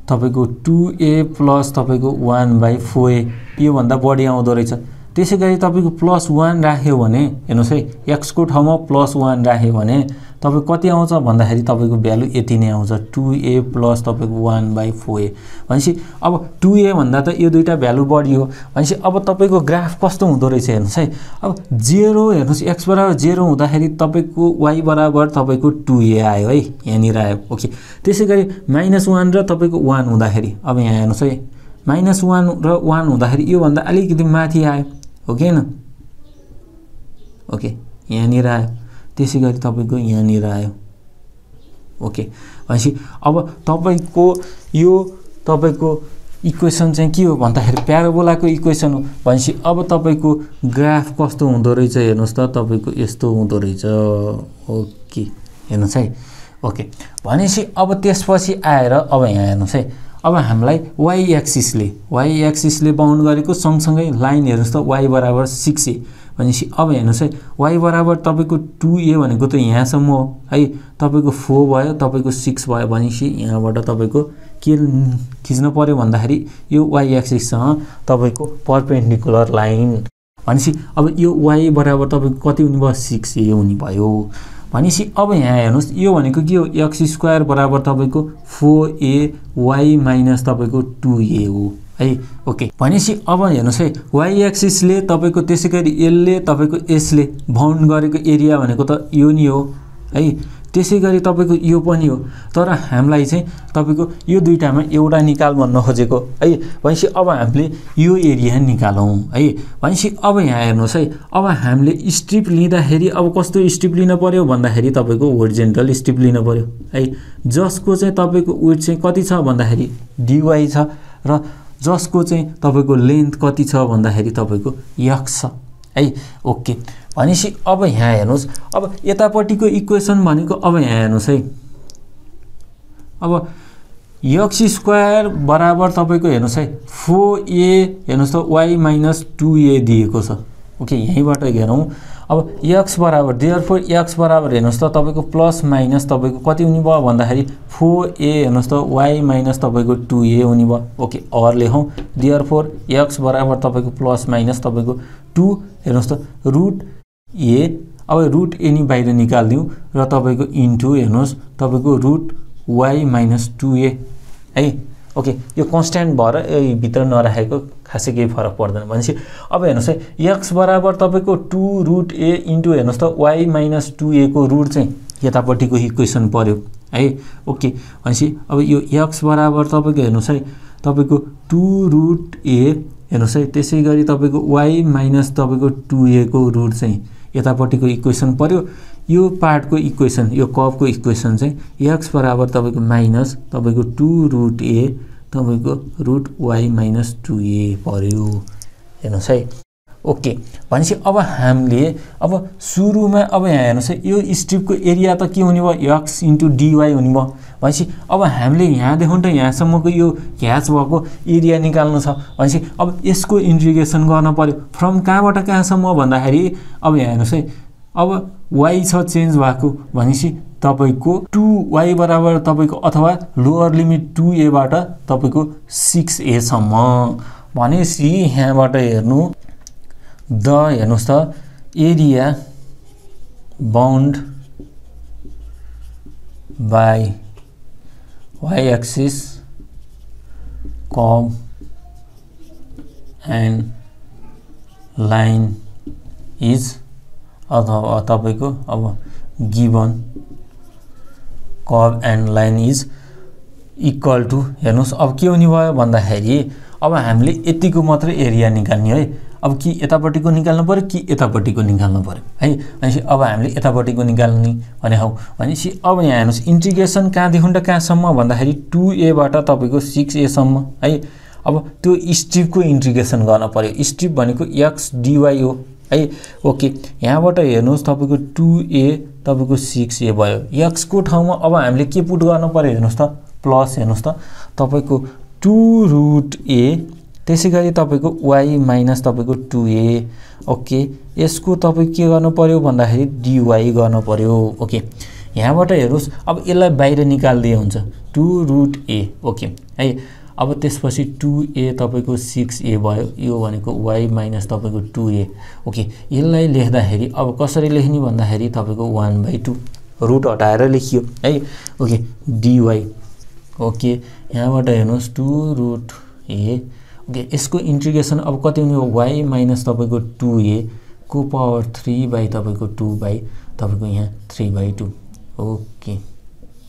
तपाईँको टु ए प्लस तपाईँको वान बाई फोर ए योभन्दा बढी आउँदो रहेछ। त्यसै गरी तपाईँको प्लस वान राख्यो भने हेर्नुहोस् है एक्सको ठाउँमा प्लस वान राख्यो भने तपाईँ कति आउँछ भन्दाखेरि तपाईँको भ्यालु यति नै आउँछ। टु ए प्लस तपाईँको वान बाई फोर ए। भनेपछि अब टु ए भन्दा त यो दुइटा भ्यालु बढी हो भनेपछि अब तपाईँको ग्राफ कस्तो हुँदो रहेछ हेर्नुहोस् है। अब जेरो हेर्नुहोस् एक्स बराबर जेरो हुँदाखेरि तपाईँको वाइ बराबर तपाईँको टु ए आयो है यहाँनिर आयो। ओके। त्यसै गरी माइनस वान र तपाईँको वान हुँदाखेरि अब यहाँ हेर्नुहोस् है। माइनस वान र वान हुँदाखेरि योभन्दा अलिकति माथि आयो। हो कि होइन ओके। यहाँनिर आयो। त्यसै गरी तपाईँको यहाँनिर आयो। ओके। भनेपछि अब तपाईँको यो तपाईँको इक्वेसन चाहिँ के हो भन्दाखेरि प्याराबोलाको इक्वेसन हो। भनेपछि अब तपाईँको ग्राफ कस्तो हुँदो रहेछ हेर्नुहोस् त तपाईँको यस्तो हुँदो रहेछ। ओके। हेर्नुहोस् है। ओके। भनेपछि अब त्यसपछि आएर अब यहाँ हेर्नुहोस् है। अब हामीलाई वाइ एक्सिसले वाइ एक्सिसले बााउन्ड गरेको सँगसँगै लाइन हेर्नुहोस् त वाइ बराबर सिक्स ए। भनेपछि अब हेर्नुहोस् है वाइ बराबर तपाईँको टु ए भनेको त यहाँसम्म हो। है तपाईँको फोर भयो तपाईँको सिक्स भयो भनेपछि यहाँबाट तपाईँको के खिच्नु पऱ्यो भन्दाखेरि यो वाइ एक्सिससँग तपाईँको पर्पेन्डिकुलर लाइन भनेपछि अब यो वाइ बराबर तपाईँको कति हुने भयो? सिक्स ए हुने भयो। भनेपछि अब यहाँ हेर्नुहोस् यो भनेको के हो? एक्स स्क्वायर बराबर तपाईँको फोर ए वाइ माइनस तपाईँको टु ए हो। है ओके। भनेपछि अब हेर्नुहोस् है वाइ एक्सिसले तपाईँको त्यसै गरी यसले तपाईँको यसले बााउन्ड गरेको एरिया भनेको त यो नि हो है। त्यसै गरी तपाईँको यो पनि हो। तर हामीलाई चाहिँ तपाईँको यो दुइटामा एउटा निकाल भन्न खोजेको है। भनेपछि अब हामीले यो एरिया निकालौँ है। भनेपछि अब यहाँ हेर्नुहोस् है अब हामीले स्ट्रिप लिँदाखेरि अब कस्तो स्ट्रिप लिन पऱ्यो भन्दाखेरि तपाईँको होरिजेन्टल स्ट्रिप लिन पऱ्यो है। जसको चाहिँ तपाईँको वेट चाहिँ कति छ भन्दाखेरि डिवाई छ र जसको चाहिँ तपाईँको लेन्थ कति छ भन्दाखेरि तपाईँको यक्स छ। है? ओके। भनेपछि अब यहाँ हेर्नुहोस्। अब यतापट्टिको इक्वेसन भनेको अब यहाँ हेर्नुहोस् है। अब यक्स स्क्वायर बराबर तपाईँको हेर्नुहोस् है फोर ए हेर्नुहोस् त वाइ माइनस टु ए दिएको छ। ओके यहीँबाट हेरौँ। अब यक्स बराबर डियर फोर एक्स बराबर हेर्नुहोस् त तपाईँको प्लस माइनस तपाईँको कति हुने भयो भन्दाखेरि फोर ए हेर्नुहोस् त वाइ माइनस तपाईँको टु ए हुने भयो। ओके अर लेखौँ। डियर फोर एक्स बराबर तपाईँको प्लस माइनस तपाईँको टु हेर्नुहोस् त रुट ए अब रुट ए बाहिर निकालिदिउँ र तपाईँको इन्टु हेर्नुहोस् तपाईँको root y minus two a है? ओके यो कन्सट्यान्ट भएर भित्र नराखेको खासै केही फरक पर्दैन भनेपछि अब हेर्नुहोस् है एक्स बराबर तपाईँको टु रुट ए इन्टु हेर्नुहोस् त वाइ माइनस टु एको रुट चाहिँ यतापट्टिको इक्वेसन पऱ्यो है? ओके भनेपछि अब यो एक्स बराबर तपाईँको हेर्नुहोस् है तपाईँको टु रुट ए हेर्नुहोस् है त्यसै गरी तपाईँको वाइ माइनस तपाईँको टु एको रुट चाहिँ यतापट्टिको इक्वेसन पऱ्यो यो पार्टको इक्वेसन यो कपको इक्वेसन चाहिँ एक्स बराबर तपाईँको माइनस तपाईँको टु रुट ए तपाईँको root y minus two a पऱ्यो हेर्नुहोस् है। ओके भनेपछि अब हामीले अब सुरुमा अब यहाँ हेर्नुहोस् है यो स्ट्रिपको एरिया त के हुने भयो? एक्स इन्टु डिवाई हुने भयो। भनेपछि अब हामीले यहाँदेखि त यहाँसम्मको यो ह्याच भएको एरिया निकाल्नु छ। भनेपछि अब यसको इन्टिग्रेसन गर्न पऱ्यो फ्रम कहाँबाट कहाँसम्म भन्दाखेरि अब यहाँ हेर्नुहोस् है अब वाइ छ चेन्ज भएको भनेपछि तपाईँको टु वाइ बराबर तपाईँको अथवा लोवर लिमिट टु एबाट तपाईँको सिक्स एसम्म भनेपछि यहाँबाट हेर्नु द हेर्नुहोस् त area bound by y axis curve and line is अथवा तपाईँको अब given curve and line is equal to हेर्नुहोस् अब के हुने भयो भन्दाखेरि अब हामीले यतिको मात्रै एरिया निकाल्ने है। अब कि यतापट्टिको निकाल्नु पऱ्यो कि यतापट्टिको निकाल्नु पऱ्यो है? भनेपछि अब हामीले यतापट्टिको निकाल्ने भने हौ भनेपछि अब यहाँ हेर्नुहोस् इन्टिग्रेसन कहाँदेखि र कहाँसम्म भन्दाखेरि टु एबाट तपाईँको सिक्स एसम्म है? अब त्यो स्ट्रिपको इन्टिग्रेसन गर्न पऱ्यो। स्ट्रिप भनेको एक्स डिवाई हो। है? ओके। यहाँबाट हेर्नुहोस् तपाईँको टु ए तपाईँको सिक्स ए भयो। एक्सको ठाउँमा अब हामीले के पुट गर्नु पऱ्यो हेर्नुहोस् त। प्लस हेर्नुहोस् त। तपाईँको टु रुट ए त्यसै गरी तपाईँको वाइ माइनस तपाईँको टु ए ओके। यसको तपाईँ के गर्नु पऱ्यो भन्दाखेरि डिवाई गर्नु पऱ्यो ओके। यहाँबाट हेर्नुहोस् अब यसलाई बाहिर निकालिदिए हुन्छ। Two root a okay. है? अब त्यसपछि टु ए तपाईँको सिक्स ए भयो यो भनेको वाइ माइनस तपाईँको टु ए ओके यसलाई लेख्दाखेरि अब कसरी लेख्ने भन्दाखेरि तपाईँको वान बाई टू रुट हटाएर लेखियो है? ओके डिवाई ओके यहाँबाट हेर्नुहोस् टु रुट ए ओके यसको इन्टिग्रेसन अब कति हुने हो? वाइ माइनस तपाईँको टु ए को पावर थ्री बाई तपाईँको टू बाई तपाईँको यहाँ थ्री बाई टू ओके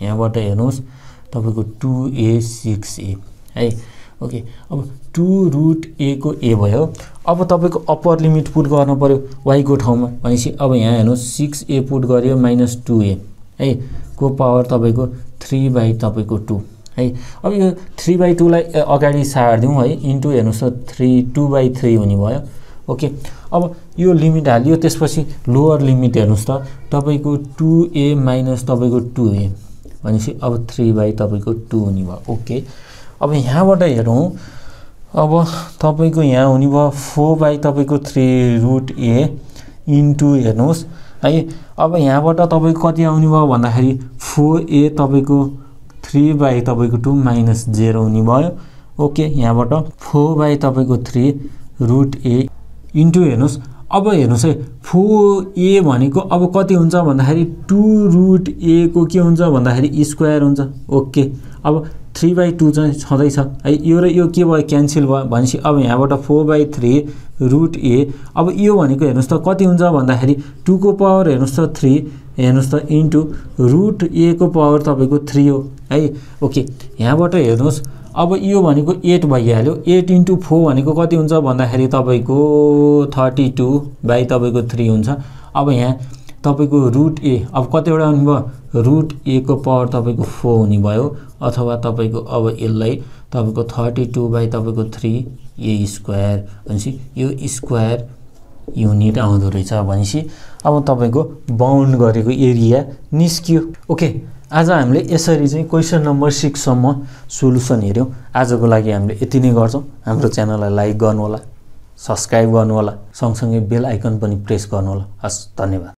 यहाँबाट हेर्नुहोस् तपाईँको टु ए सिक्स ए है? ओके अब टु रुट एको ए भयो। अब तपाईँको अप्पर लिमिट पुट गर्नु पऱ्यो वाइको ठाउँमा। भनेपछि अब यहाँ हेर्नुहोस् सिक्स ए पुट गऱ्यो माइनस टु ए है? को पावर तपाईँको? थ्री बाई तपाईँको टू है? अब यो थ्री बाई टूलाई अगाडि सारिदिउँ है। इन्टु हेर्नुहोस् त थ्री टू बाई थ्री हुने भयो। ओके अब यो लिमिट हालियो। त्यसपछि लोवर लिमिट हेर्नुहोस् त। तपाईँको टु ए माइनस तपाईँको टु ए भनेपछि अब थ्री बाई तपाईँको टू हुने भयो। ओके अब यहाँबाट हेरौँ। अब तपाईँको यहाँ हुने भयो फोर बाई तपाईँको थ्री रुट ए इन्टु हेर्नुहोस्। है अब यहाँबाट तपाईँको कति आउने भयो भन्दाखेरि फोर ए तपाईँको थ्री बाई तपाईँको टू माइनस जेरो हुने भयो। ओके यहाँबाट फोर बाई तपाईँको थ्री रुट ए इन्टु हेर्नुहोस्। अब हेर्नुहोस् है फोर ए भनेको अब कति हुन्छ भन्दाखेरि टु रुट एको के हुन्छ भन्दाखेरि स्क्वायर हुन्छ। ओके अब थ्री बाई टू चाहिँ छँदैछ। है यो र यो के भयो क्यान्सल भयो भनेपछि अब यहाँबाट four by three root a अब यो भनेको हेर्नुहोस् त कति हुन्छ भन्दाखेरि टूको पावर हेर्नुहोस् त थ्री हेर्नुहोस् त इन्टु रुट एको पावर तपाईँको थ्री हो। है ओके यहाँबाट हेर्नुहोस् अब यो भनेको एट भइहाल्यो। एट इन्टु फोर भनेको कति हुन्छ भन्दाखेरि तपाईँको थर्टी टू बाई तपाईँको थ्री हुन्छ। अब यहाँ तपाईँको रुट ए अब कतिवटा हुने भयो रुट एको पावर तपाईँको फोर हुने भयो अथवा तपाईँको अब यसलाई तपाईँको थर्टी टू बाई तपाईँको थ्री ए स्क्वायर भनेपछि यो स्क्वायर युनिट आउँदो रहेछ भनेपछि अब तपाईँको बााउन्ड गरेको एरिया निस्कियो। ओके आज हामीले यसरी चाहिँ क्वेसन नम्बर सिक्ससम्म सोल्युसन हेऱ्यौँ। आजको लागि हामीले यति नै गर्छौँ। हाम्रो च्यानललाई लाइक गर्नुहोला सब्सक्राइब गर्नुहोला सँगसँगै बेल आइकन पनि प्रेस गर्नुहोला। हस् धन्यवाद।